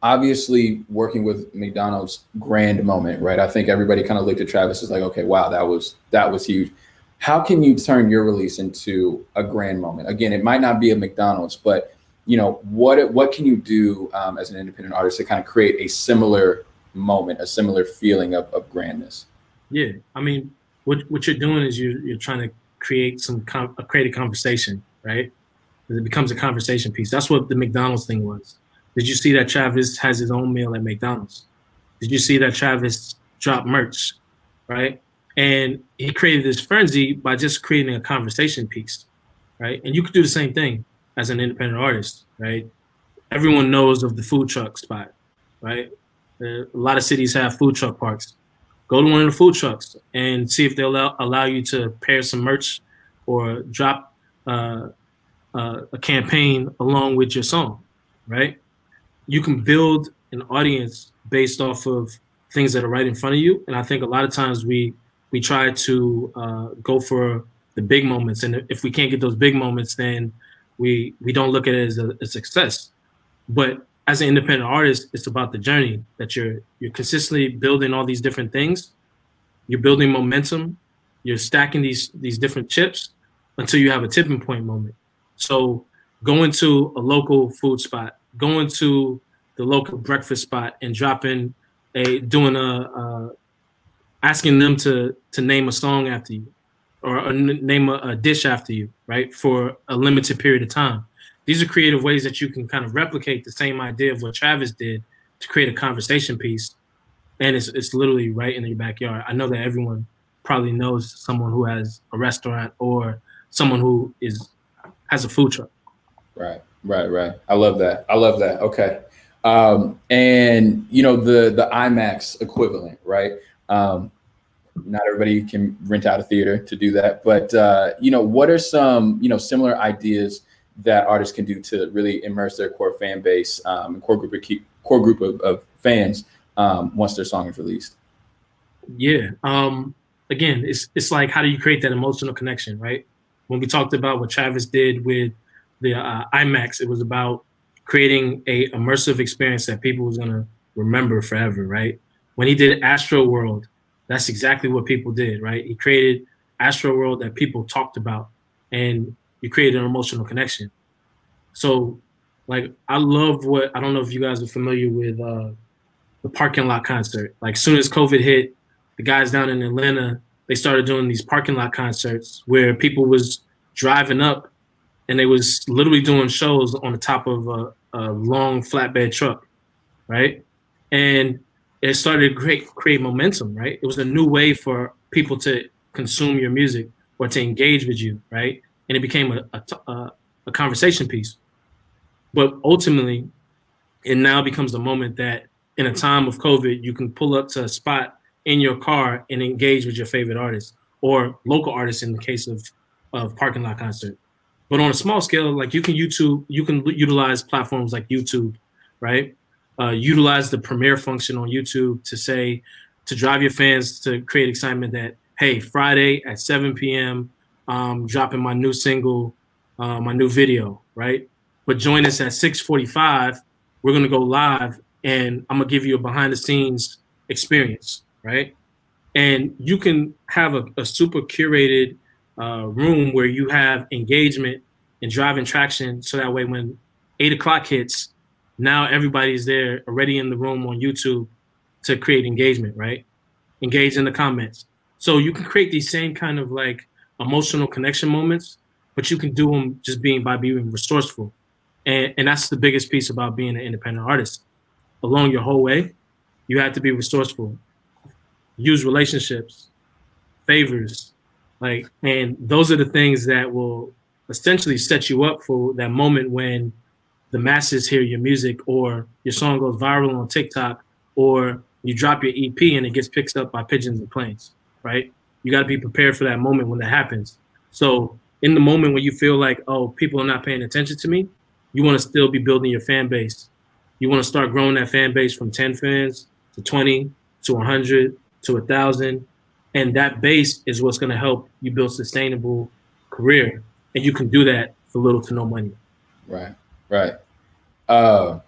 obviously working with McDonald's grand moment, right? I think everybody kind of looked at Travis as like, okay, wow, that was that was huge. How can you turn your release into a grand moment? Again, it might not be a McDonald's, but you know what what can you do um, as an independent artist to kind of create a similar moment, a similar feeling of, of grandness? Yeah, I mean, what what you're doing is you're, you're trying to create some com- create a conversation, right? It becomes a conversation piece. That's what the McDonald's thing was did you see that Travis has his own meal at McDonald's? Did you see that Travis dropped merch, right? And he created this frenzy by just creating a conversation piece, right? And you could do the same thing as an independent artist, right? Everyone knows of the food truck spot, right? A lot of cities have food truck parks. Go to one of the food trucks and see if they'll allow, allow you to pair some merch or drop uh, uh, a campaign along with your song, right? You can build an audience based off of things that are right in front of you, and I think a lot of times we we try to uh, go for the big moments, and if we can't get those big moments, then we we don't look at it as a, a success. But as an independent artist, it's about the journey that you're you're consistently building all these different things. You're building momentum. You're stacking these these different chips until you have a tipping point moment. So going to a local food spot, going to the local breakfast spot, and dropping a doing a, a asking them to to name a song after you, or a, name a, a dish after you, right, for a limited period of time these are creative ways that you can kind of replicate the same idea of what Travis did to create a conversation piece. And it's, it's literally right in your backyard. I know that everyone probably knows someone who has a restaurant or someone who is has a food truck. Right, right, right. I love that. I love that. Okay. Um, and you know the the IMAX equivalent, right? Um, not everybody can rent out a theater to do that, but uh, you know, what are some you know similar ideas that artists can do to really immerse their core fan base um, core group of key, core group of, of fans um, once their song is released. Yeah. Um, again, it's it's like how do you create that emotional connection, right? When we talked about what Travis did with the uh, IMAX, it was about creating a immersive experience that people was gonna remember forever, right? When he did Astroworld, that's exactly what people did, right? He created Astroworld that people talked about, and you create an emotional connection. So, like, I love what I don't know if you guys are familiar with uh, the parking lot concert. Like, as soon as COVID hit, the guys down in Atlanta they started doing these parking lot concerts where people was driving up and they was literally doing shows on the top of a, a long flatbed truck, right? And it started to create, create momentum, right? It was a new way for people to consume your music or to engage with you, right? and it became a, a, a conversation piece. But ultimately, it now becomes the moment that in a time of COVID, you can pull up to a spot in your car and engage with your favorite artist or local artists in the case of, of parking lot concert. But on a small scale, like you can YouTube, you can utilize platforms like YouTube, right? Uh, utilize the premiere function on YouTube to say, to drive your fans to create excitement that, hey, Friday at 7 p.m., dropping my new single, uh, my new video, right? But join us at 6:45. We're gonna go live, and I'm gonna give you a behind the scenes experience, right? And you can have a, a super curated uh, room where you have engagement and driving traction, so that way when eight o'clock hits, now everybody's there already in the room on YouTube to create engagement, right? Engage in the comments. So you can create these same kind of like emotional connection moments, but you can do them just being by being resourceful. And, and that's the biggest piece about being an independent artist. Along your whole way, you have to be resourceful, use relationships, favors, like, and those are the things that will essentially set you up for that moment when the masses hear your music or your song goes viral on TikTok or you drop your EP and it gets picked up by Pigeons and Planes, right? you got to be prepared for that moment when that happens. So in the moment when you feel like, oh, people are not paying attention to me, you want to still be building your fan base. You want to start growing that fan base from 10 fans to 20 to 100 to 1,000. And that base is what's going to help you build sustainable career. And you can do that for little to no money. Right, right. Uh,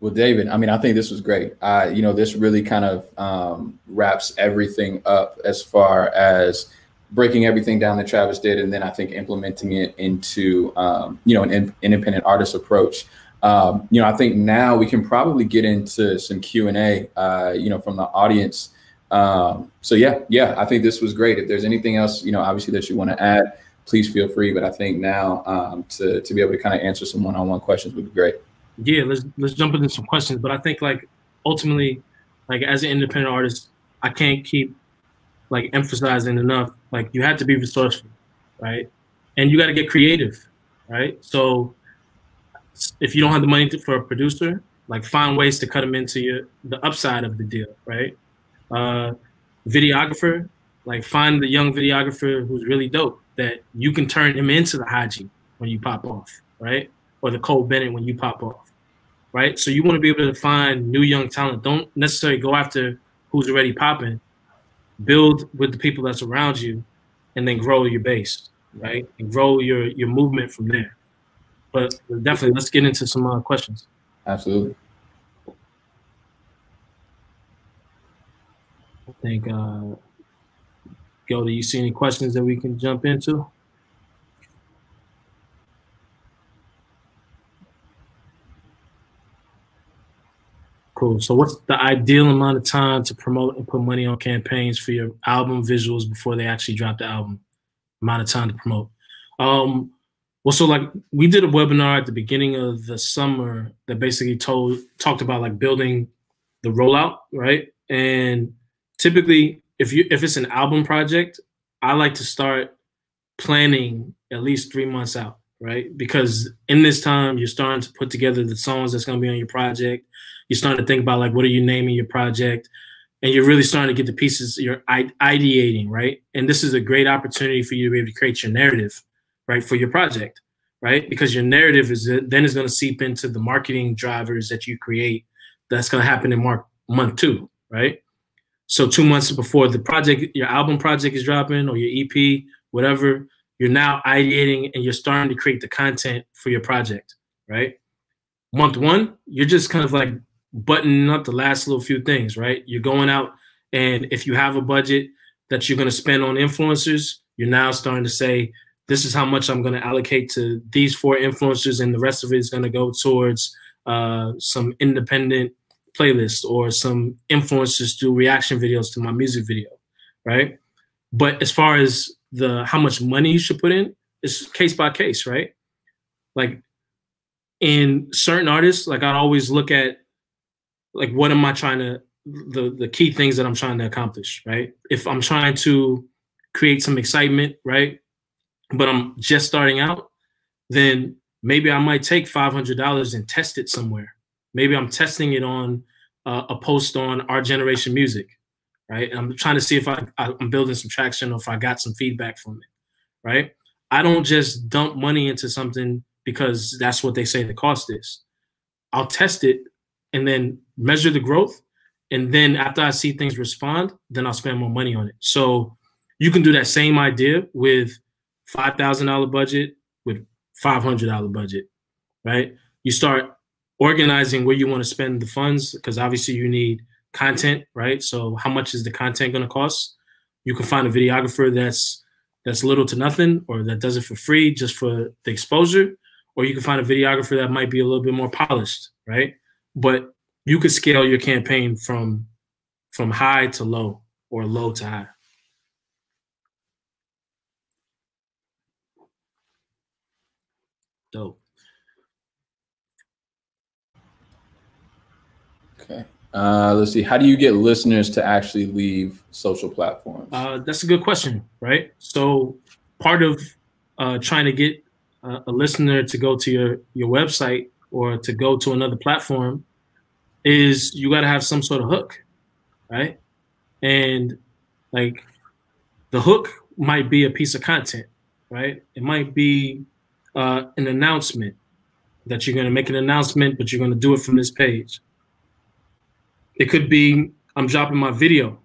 well, David, I mean, I think this was great. Uh, you know, this really kind of um, wraps everything up as far as breaking everything down that Travis did, and then I think implementing it into um, you know an in, independent artist approach. Um, you know, I think now we can probably get into some Q and A. Uh, you know, from the audience. Um, so yeah, yeah, I think this was great. If there's anything else, you know, obviously that you want to add, please feel free. But I think now um, to to be able to kind of answer some one-on-one questions would be great yeah, let's let's jump into some questions. But I think like ultimately, like as an independent artist, I can't keep like emphasizing enough. Like you have to be resourceful, right? And you got to get creative, right? So if you don't have the money to, for a producer, like find ways to cut them into your the upside of the deal, right? Uh, videographer, like find the young videographer who's really dope that you can turn him into the Haji, when you pop off, right? Or the Cole Bennett when you pop off, right? So you want to be able to find new young talent. Don't necessarily go after who's already popping. Build with the people that's around you, and then grow your base, right? And grow your your movement from there. But definitely, let's get into some uh, questions. Absolutely. I think, uh, Gil, do you see any questions that we can jump into? Cool. So, what's the ideal amount of time to promote and put money on campaigns for your album visuals before they actually drop the album? Amount of time to promote. Um, well, so like we did a webinar at the beginning of the summer that basically told talked about like building the rollout, right? And typically, if you if it's an album project, I like to start planning at least three months out, right? Because in this time, you're starting to put together the songs that's going to be on your project. You're starting to think about like what are you naming your project, and you're really starting to get the pieces. You're ideating, right? And this is a great opportunity for you to be able to create your narrative, right, for your project, right? Because your narrative is then is going to seep into the marketing drivers that you create. That's going to happen in mark month two, right? So two months before the project, your album project is dropping or your EP, whatever, you're now ideating and you're starting to create the content for your project, right? Month one, you're just kind of like buttoning up the last little few things, right? You're going out and if you have a budget that you're going to spend on influencers, you're now starting to say, this is how much I'm going to allocate to these four influencers, and the rest of it is going to go towards uh, some independent playlist or some influencers do reaction videos to my music video, right? But as far as the how much money you should put in, is case by case, right? Like in certain artists, like I always look at like what am I trying to the the key things that I'm trying to accomplish, right? If I'm trying to create some excitement, right? But I'm just starting out, then maybe I might take $500 and test it somewhere, Maybe I'm testing it on uh, a post on Our Generation Music, right? And I'm trying to see if I, I'm building some traction or if I got some feedback from it, right? I don't just dump money into something because that's what they say the cost is. I'll test it and then measure the growth. And then after I see things respond, then I'll spend more money on it. So you can do that same idea with $5,000 budget, with $500 budget, right? You start organizing where you want to spend the funds because obviously you need content, right? So how much is the content going to cost? You can find a videographer that's that's little to nothing or that does it for free just for the exposure, or you can find a videographer that might be a little bit more polished, right? But you could scale your campaign from from high to low or low to high. Dope. Okay. Uh, let's see. How do you get listeners to actually leave social platforms? Uh, that's a good question, right? So part of uh, trying to get a, a listener to go to your your website or to go to another platform is you got to have some sort of hook, right? And like the hook might be a piece of content, right? It might be uh, an announcement that you're going to make an announcement, but you're going to do it from this page. It could be I'm dropping my video,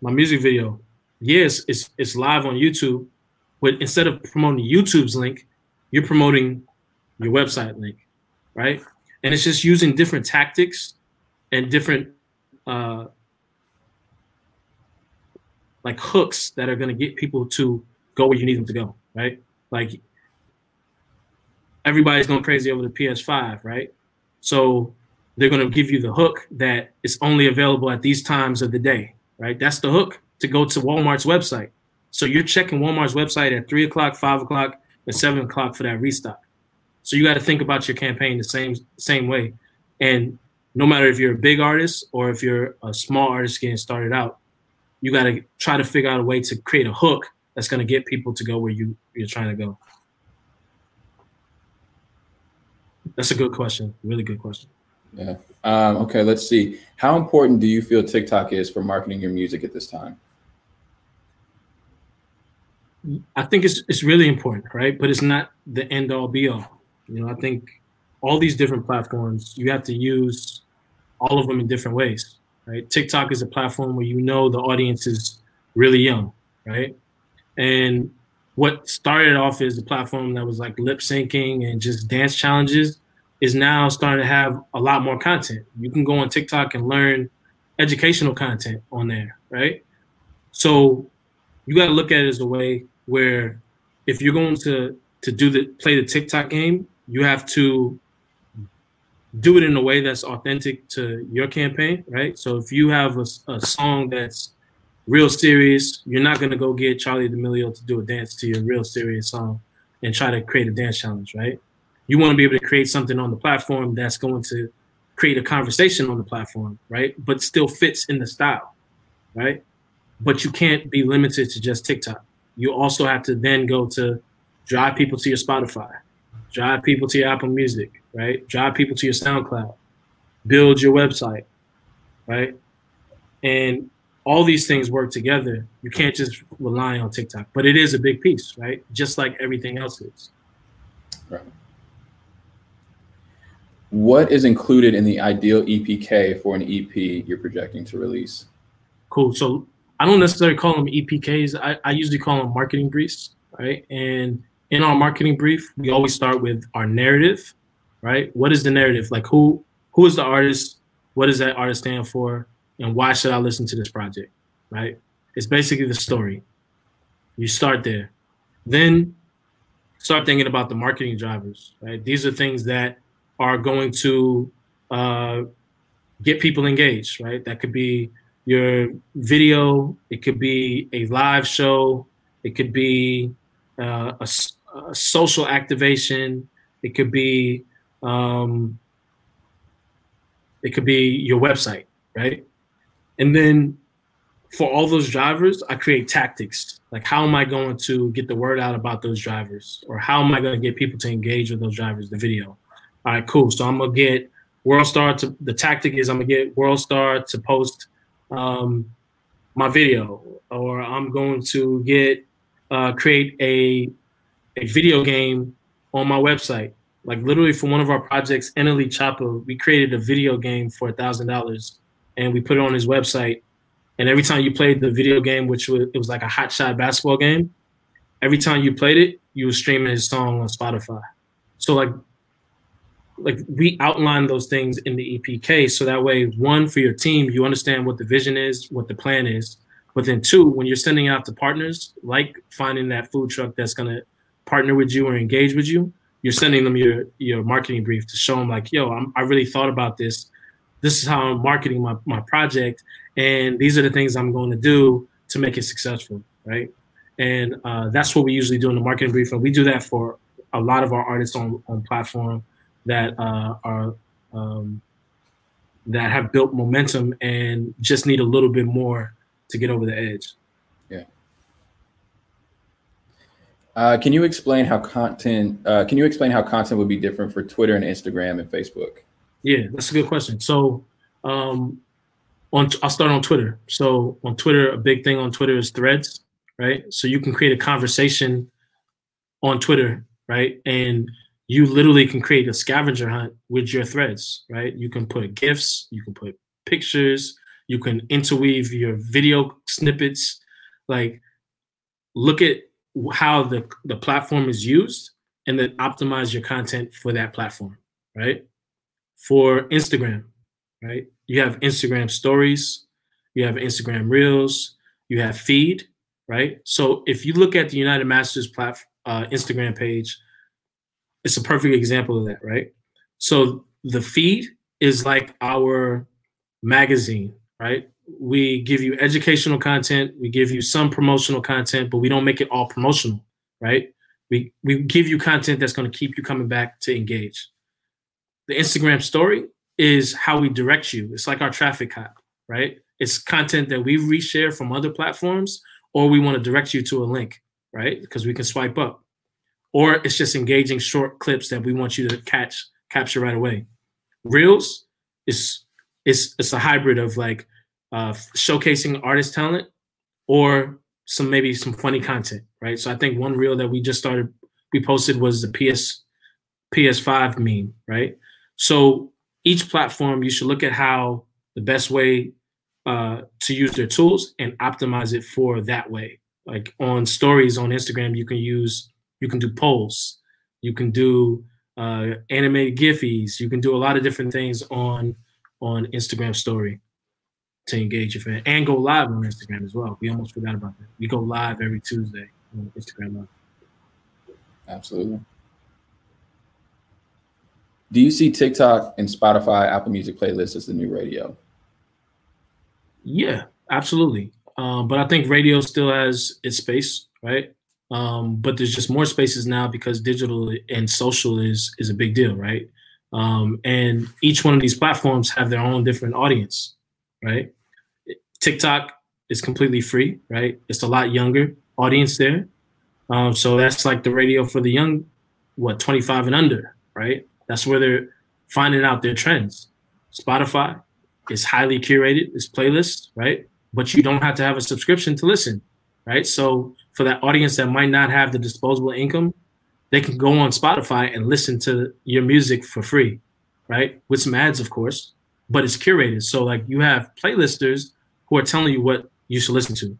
my music video. Yes, it's it's live on YouTube, but instead of promoting YouTube's link, you're promoting your website link, right? And it's just using different tactics and different uh, like hooks that are going to get people to go where you need them to go, right? Like everybody's going crazy over the PS5, right? So they're going to give you the hook that it's only available at these times of the day, right? That's the hook to go to Walmart's website. So you're checking Walmart's website at three o'clock, five o'clock, and seven o'clock for that restock. So you got to think about your campaign the same same way. And no matter if you're a big artist or if you're a small artist getting started out, you got to try to figure out a way to create a hook that's going to get people to go where you you're trying to go. That's a good question. Really good question. Yeah. Um, okay, let's see. How important do you feel TikTok is for marketing your music at this time? I think it's it's really important, right? But it's not the end all be all. You know, I think all these different platforms you have to use all of them in different ways, right? TikTok is a platform where you know the audience is really young, right? And what started off as a platform that was like lip syncing and just dance challenges is now starting to have a lot more content. You can go on TikTok and learn educational content on there, right? So you got to look at it as a way where if you're going to to do the play the TikTok game, you have to do it in a way that's authentic to your campaign, right? So if you have a, a song that's real serious, you're not gonna go get Charli D'Amelio to do a dance to your real serious song and try to create a dance challenge, right? You want to be able to create something on the platform that's going to create a conversation on the platform, right? But still fits in the style, right? But you can't be limited to just TikTok. You also have to then go to drive people to your Spotify, drive people to your Apple Music, right? Drive people to your SoundCloud, build your website, right? And all these things work together. You can't just rely on TikTok, but it is a big piece, right? Just like everything else is. Right. What is included in the ideal EPK for an EP you're projecting to release? Cool. So I don't necessarily call them EPKs. I, I usually call them marketing briefs, right? And in our marketing brief, we always start with our narrative, right? What is the narrative? Like who who is the artist? What does that artist stand for? And why should I listen to this project? Right? It's basically the story. You start there. Then start thinking about the marketing drivers, right? These are things that are going to uh, get people engaged, right? That could be your video, it could be a live show, it could be uh, a, a, social activation, it could be um, it could be your website, right? And then for all those drivers, I create tactics. Like, how am I going to get the word out about those drivers? Or how am I going to get people to engage with those drivers, the video? All right, cool. So I'm to get WorldStar to, the tactic is I'm to get WorldStar to post um, my video, or I'm going to get, uh, create a, a video game on my website. Like literally for one of our projects, Eneli Chapa, we created a video game for a thousand dollars and we put it on his website. And every time you played the video game, which was it was like a hot shot basketball game, every time you played it, you were streaming his song on Spotify. So like like we outline those things in the EPK so that way one for your team you understand what the vision is, what the plan is, but then two when you're sending out to partners like finding that food truck that's going to partner with you or engage with you, you're sending them your your marketing brief to show them like, yo, I'm, I really thought about this. This is how I'm marketing my, my project, and these are the things I'm going to do to make it successful, right? And uh, that's what we usually do in the marketing brief, and we do that for a lot of our artists on on platform that uh, are um, that have built momentum and just need a little bit more to get over the edge. Uh, can you explain how content? Uh, can you explain how content would be different for Twitter and Instagram and Facebook? Yeah, that's a good question. So, um, on I'll start on Twitter. So on Twitter, a big thing on Twitter is Threads, right? So you can create a conversation on Twitter, right? And you literally can create a scavenger hunt with your threads, right? You can put gifs, you can put pictures, you can interweave your video snippets. Like, look at how the, the platform is used and then optimize your content for that platform, right? For Instagram, right? You have Instagram stories, you have Instagram reels, you have feed, right? So if you look at the UnitedMasters platform, uh, Instagram page, it's a perfect example of that, right? So the feed is like our magazine, right? we give you educational content, we give you some promotional content, but we don't make it all promotional, right? We we give you content that's going to keep you coming back to engage. The Instagram story is how we direct you. It's like our traffic cop, right? It's content that we reshare from other platforms, or we want to direct you to a link, right? Because we can swipe up. Or it's just engaging short clips that we want you to catch, capture right away. Reels is is it's a hybrid of like uh, showcasing artist talent or some maybe some funny content, right? So I think one reel that we just started we posted was the PS PS5 meme, right? So each platform you should look at how the best way uh, to use their tools and optimize it for that way. Like on stories on Instagram, you can use you can do polls, you can do uh, animated Giphies, you can do a lot of different things on on Instagram story to engage your fan and go live on Instagram as well. We almost forgot about that. We go live every Tuesday on Instagram Live. Absolutely. Do you see TikTok and Spotify, Apple Music playlists as the new radio? Yeah, absolutely. Um, but I think radio still has its space, right? Um, but there's just more spaces now because digital and social is is a big deal, right? Um, and each one of these platforms have their own different audience, right? TikTok is completely free, right? It's a lot younger audience there. Um, so that's like the radio for the young, what, 25 and under, right? That's where they're finding out their trends. Spotify is highly curated, it's playlists, right? But you don't have to have a subscription to listen, right? So for that audience that might not have the disposable income, they can go on Spotify and listen to your music for free, right? With some ads, of course, but it's curated. So like you have playlisters who are telling you what you should listen to.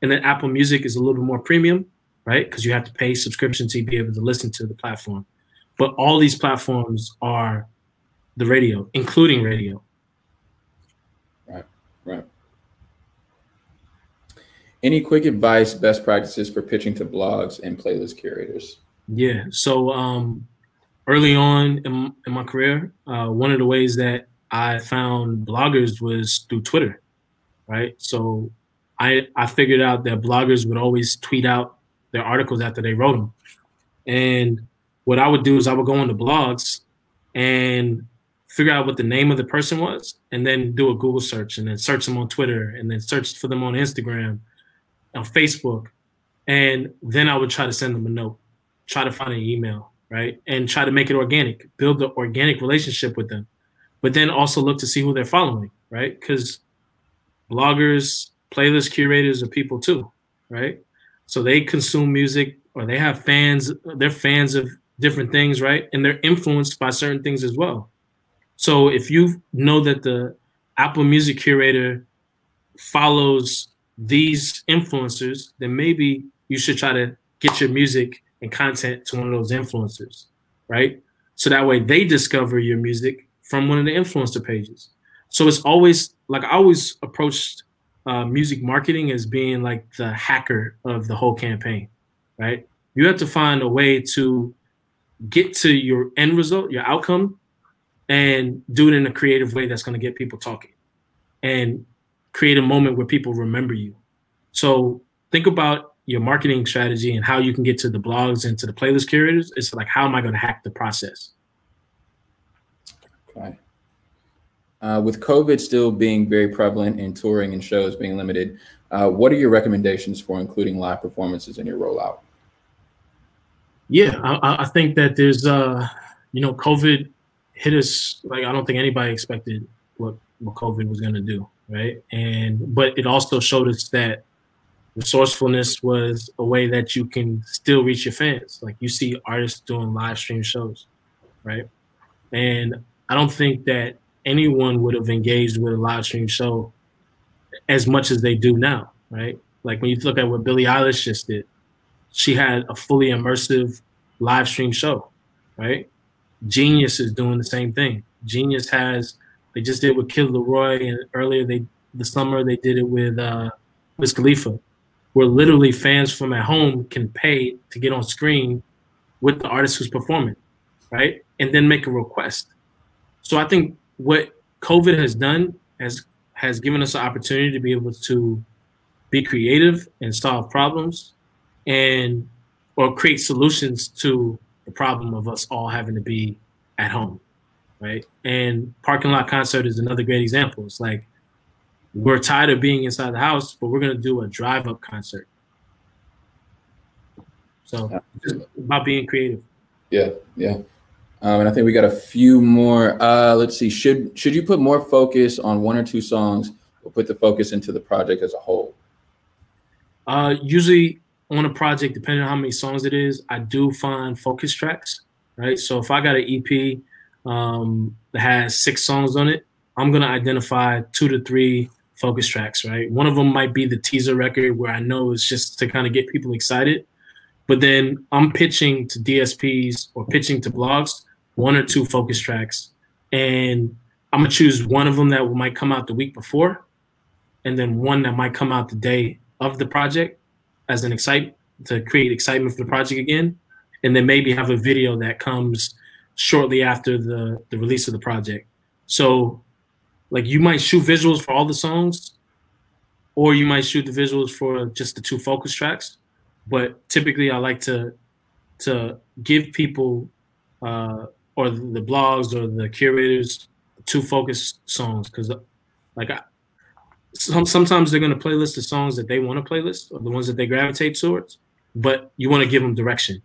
And then Apple Music is a little bit more premium, right? Because you have to pay subscription to be able to listen to the platform. But all these platforms are the radio, including radio. Right, right. Any quick advice, best practices for pitching to blogs and playlist curators? Yeah. So um, early on in, in my career, uh, one of the ways that I found bloggers was through Twitter, right? So I I figured out that bloggers would always tweet out their articles after they wrote them, and what I would do is I would go on the blogs and figure out what the name of the person was, and then do a Google search, and then search them on Twitter, and then search for them on Instagram, on Facebook, and then I would try to send them a note try to find an email, right? And try to make it organic, build the organic relationship with them. But then also look to see who they're following, right? Because bloggers, playlist curators are people too, right? So they consume music or they have fans, they're fans of different things, right? And they're influenced by certain things as well. So if you know that the Apple Music curator follows these influencers, then maybe you should try to get your music and content to one of those influencers, right? So that way they discover your music from one of the influencer pages. So it's always like I always approached uh, music marketing as being like the hacker of the whole campaign, right? You have to find a way to get to your end result, your outcome, and do it in a creative way that's going to get people talking and create a moment where people remember you. So think about your marketing strategy and how you can get to the blogs and to the playlist curators, it's like how am I going to hack the process? Okay. Uh, with COVID still being very prevalent and touring and shows being limited, uh, what are your recommendations for including live performances in your rollout? Yeah, I, I think that there's, uh, you know, COVID hit us like I don't think anybody expected what what COVID was going to do, right? And but it also showed us that resourcefulness was a way that you can still reach your fans. Like you see artists doing live stream shows, right? And I don't think that anyone would have engaged with a live stream show as much as they do now, right? Like when you look at what Billie Eilish just did, she had a fully immersive live stream show, right? Genius is doing the same thing. Genius has they just did with Kid LAROI, and earlier they the summer they did it with uh, Khalifa where literally fans from at home can pay to get on screen with the artist who's performing, right? And then make a request. So I think what COVID has done has has given us an opportunity to be able to be creative and solve problems and or create solutions to the problem of us all having to be at home right and parking lot concert is another great example it's like we're tired of being inside the house, but we're gonna do a drive up concert. So just about being creative. Yeah, yeah. Um, and I think we got a few more. Uh, let's see. Should should you put more focus on one or two songs, or put the focus into the project as a whole? Uh, usually on a project, depending on how many songs it is, I do find focus tracks, right? So if I got an EP um, that has six songs on it, I'm gonna identify two to three focus tracks, right? One of them might be the teaser record where I know it's just to kind of get people excited. But then I'm pitching to DSPs or pitching to blogs one or two focus tracks, and I'm gonna choose one of them that might come out the week before, and then one that might come out the day of the project as an excite to create excitement for the project again, and then maybe have a video that comes shortly after the the release of the project. So, like you might shoot visuals for all the songs, or you might shoot the visuals for just the two focus tracks. But typically, I like to to give people uh, or the blogs or the curators two focus songs because like I, some, sometimes they're going to playlist the songs that they want to playlist or the ones that they gravitate towards, but you want to give them direction,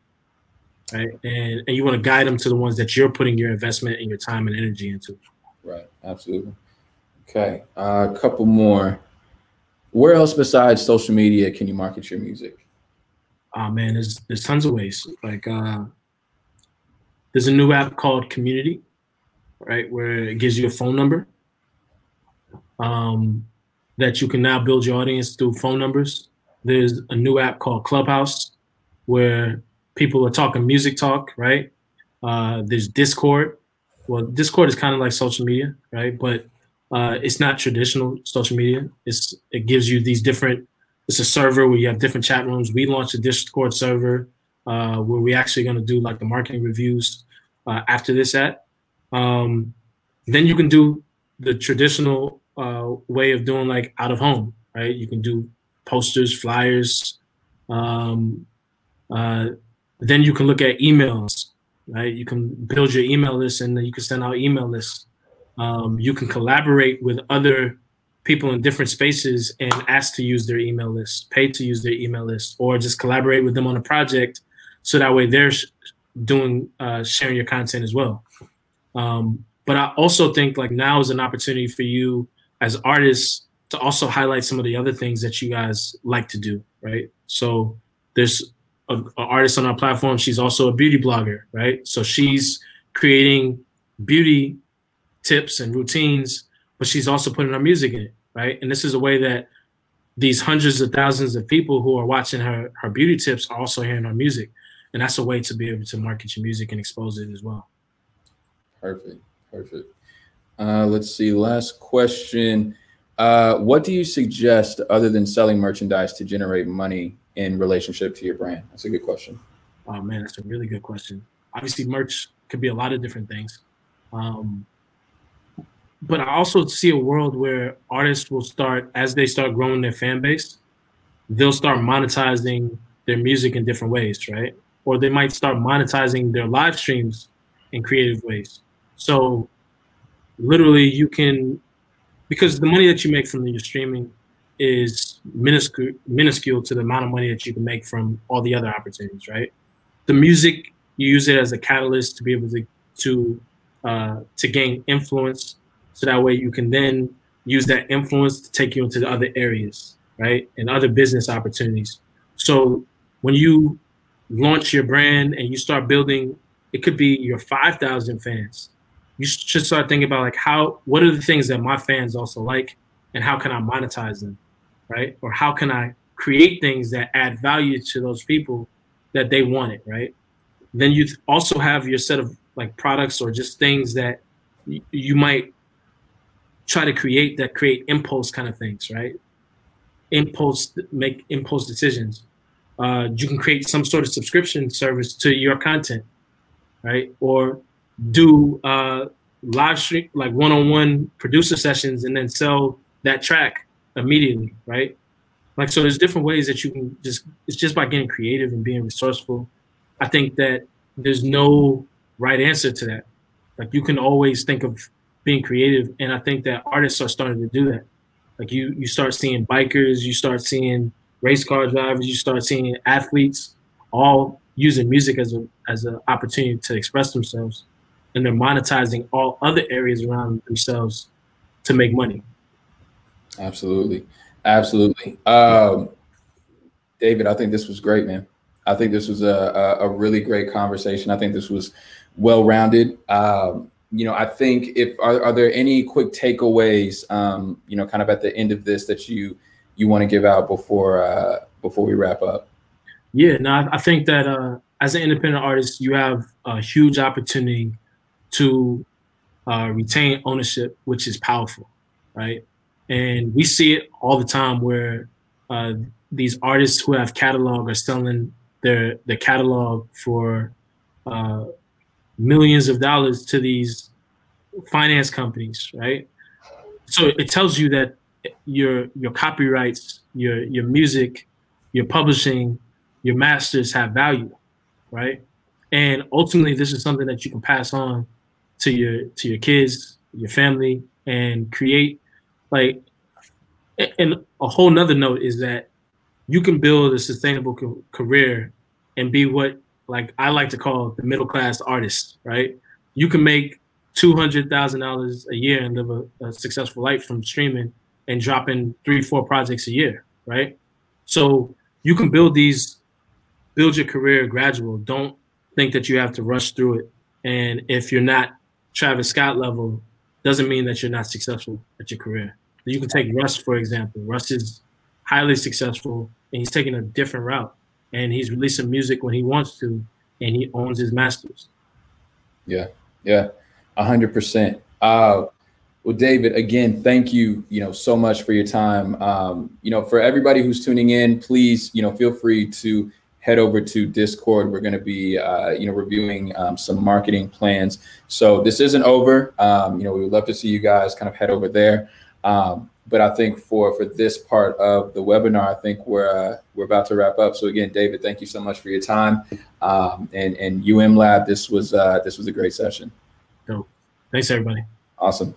right? And and you want to guide them to the ones that you're putting your investment and your time and energy into. Right. Absolutely. Okay. Uh, a couple more. Where else besides social media can you market your music? Oh man, there's there's tons of ways. Like uh, there's a new app called Community, right, where it gives you a phone number. Um, that you can now build your audience through phone numbers. There's a new app called Clubhouse where people are talking music talk, right? Uh, there's Discord. Well, Discord is kind of like social media, right? But uh, it's not traditional social media. It's it gives you these different. It's a server where you have different chat rooms. We launched a Discord server uh, where we actually going to do like the marketing reviews uh, after this at. Um, then you can do the traditional uh, way of doing like out of home, right? You can do posters, flyers. Um, uh, then you can look at emails, right? You can build your email list and you can send out email lists. Um, you can collaborate with other people in different spaces and ask to use their email list, pay to use their email list, or just collaborate with them on a project so that way they're doing uh, sharing your content as well. Um, but I also think like now is an opportunity for you as artists to also highlight some of the other things that you guys like to do, right? So there's an artist on our platform. She's also a beauty blogger, right? So she's creating beauty tips and routines, but she's also putting her music in it, right? And this is a way that these hundreds of thousands of people who are watching her her beauty tips are also hearing her music, and that's a way to be able to market your music and expose it as well. Perfect, perfect. Uh, let's see. Last question. Uh, what do you suggest other than selling merchandise to generate money in relationship to your brand? That's a good question. Oh man, that's a really good question. Obviously, merch could be a lot of different things. Um, but I also see a world where artists will start as they start growing their fan base, they'll start monetizing their music in different ways, right? Or they might start monetizing their live streams in creative ways. So literally you can because the money that you make from your streaming is minuscule minuscule to the amount of money that you can make from all the other opportunities, right? The music you use it as a catalyst to be able to to uh, to gain influence, so that way you can then use that influence to take you into the other areas, right, and other business opportunities. So when you launch your brand and you start building, it could be your five thousand fans, you should start thinking about like how what are the things that my fans also like and how can I monetize them, right? Or how can I create things that add value to those people that they want it, right? Then you also have your set of like products or just things that you might try to create that create impulse kind of things, right? Impulse make impulse decisions. Uh, you can create some sort of subscription service to your content, right? Or do uh, live stream like one-on-one producer sessions and then sell that track immediately, right? Like so, there's different ways that you can just. It's just by getting creative and being resourceful. I think that there's no right answer to that. Like you can always think of being creative, and I think that artists are starting to do that. Like you, you start seeing bikers, you start seeing race car drivers, you start seeing athletes, all using music as a as an opportunity to express themselves and they're monetizing all other areas around themselves to make money. Absolutely, absolutely. Um, David, I think this was great, man. I think this was a, a, really great conversation. I think this was well rounded. Um, you know, I think if are, are there any quick takeaways, um, you know, kind of at the end of this that you you want to give out before uh, before we wrap up? Yeah, no, I think that uh, as an independent artist, you have a huge opportunity to uh, retain ownership, which is powerful, right? And we see it all the time where uh, these artists who have catalog are selling their their catalog for uh, millions of dollars to these finance companies, right? So it tells you that your your copyrights, your your music, your publishing, your masters have value, right? And ultimately, this is something that you can pass on to your to your kids, your family, and create like. And a whole nother note is that you can build a sustainable co- career and be what like I like to call the middle class artist, right? You can make two hundred thousand dollars a year and live a, a, successful life from streaming and dropping three, four projects a year, right? So you can build these, build your career gradual. Don't think that you have to rush through it. And if you're not Travis Scott level, doesn't mean that you're not successful at your career. You can take Russ for example. Russ is highly successful and he's taking a different route and he's releasing music when he wants to, and he owns his masters. Yeah, yeah, a hundred percent. Uh, well, David, again, thank you, you know, so much for your time. Um, you know, for everybody who's tuning in, please, you know, feel free to head over to Discord. We're going to be, uh, you know, reviewing um, some marketing plans. So this isn't over. Um, you know, we would love to see you guys kind of head over there. Um, but I think for for this part of the webinar, I think we're uh, we're about to wrap up. So again, David, thank you so much for your time, um, and and UM Lab. This was uh, this was a great session. Dope. Thanks, everybody. Awesome.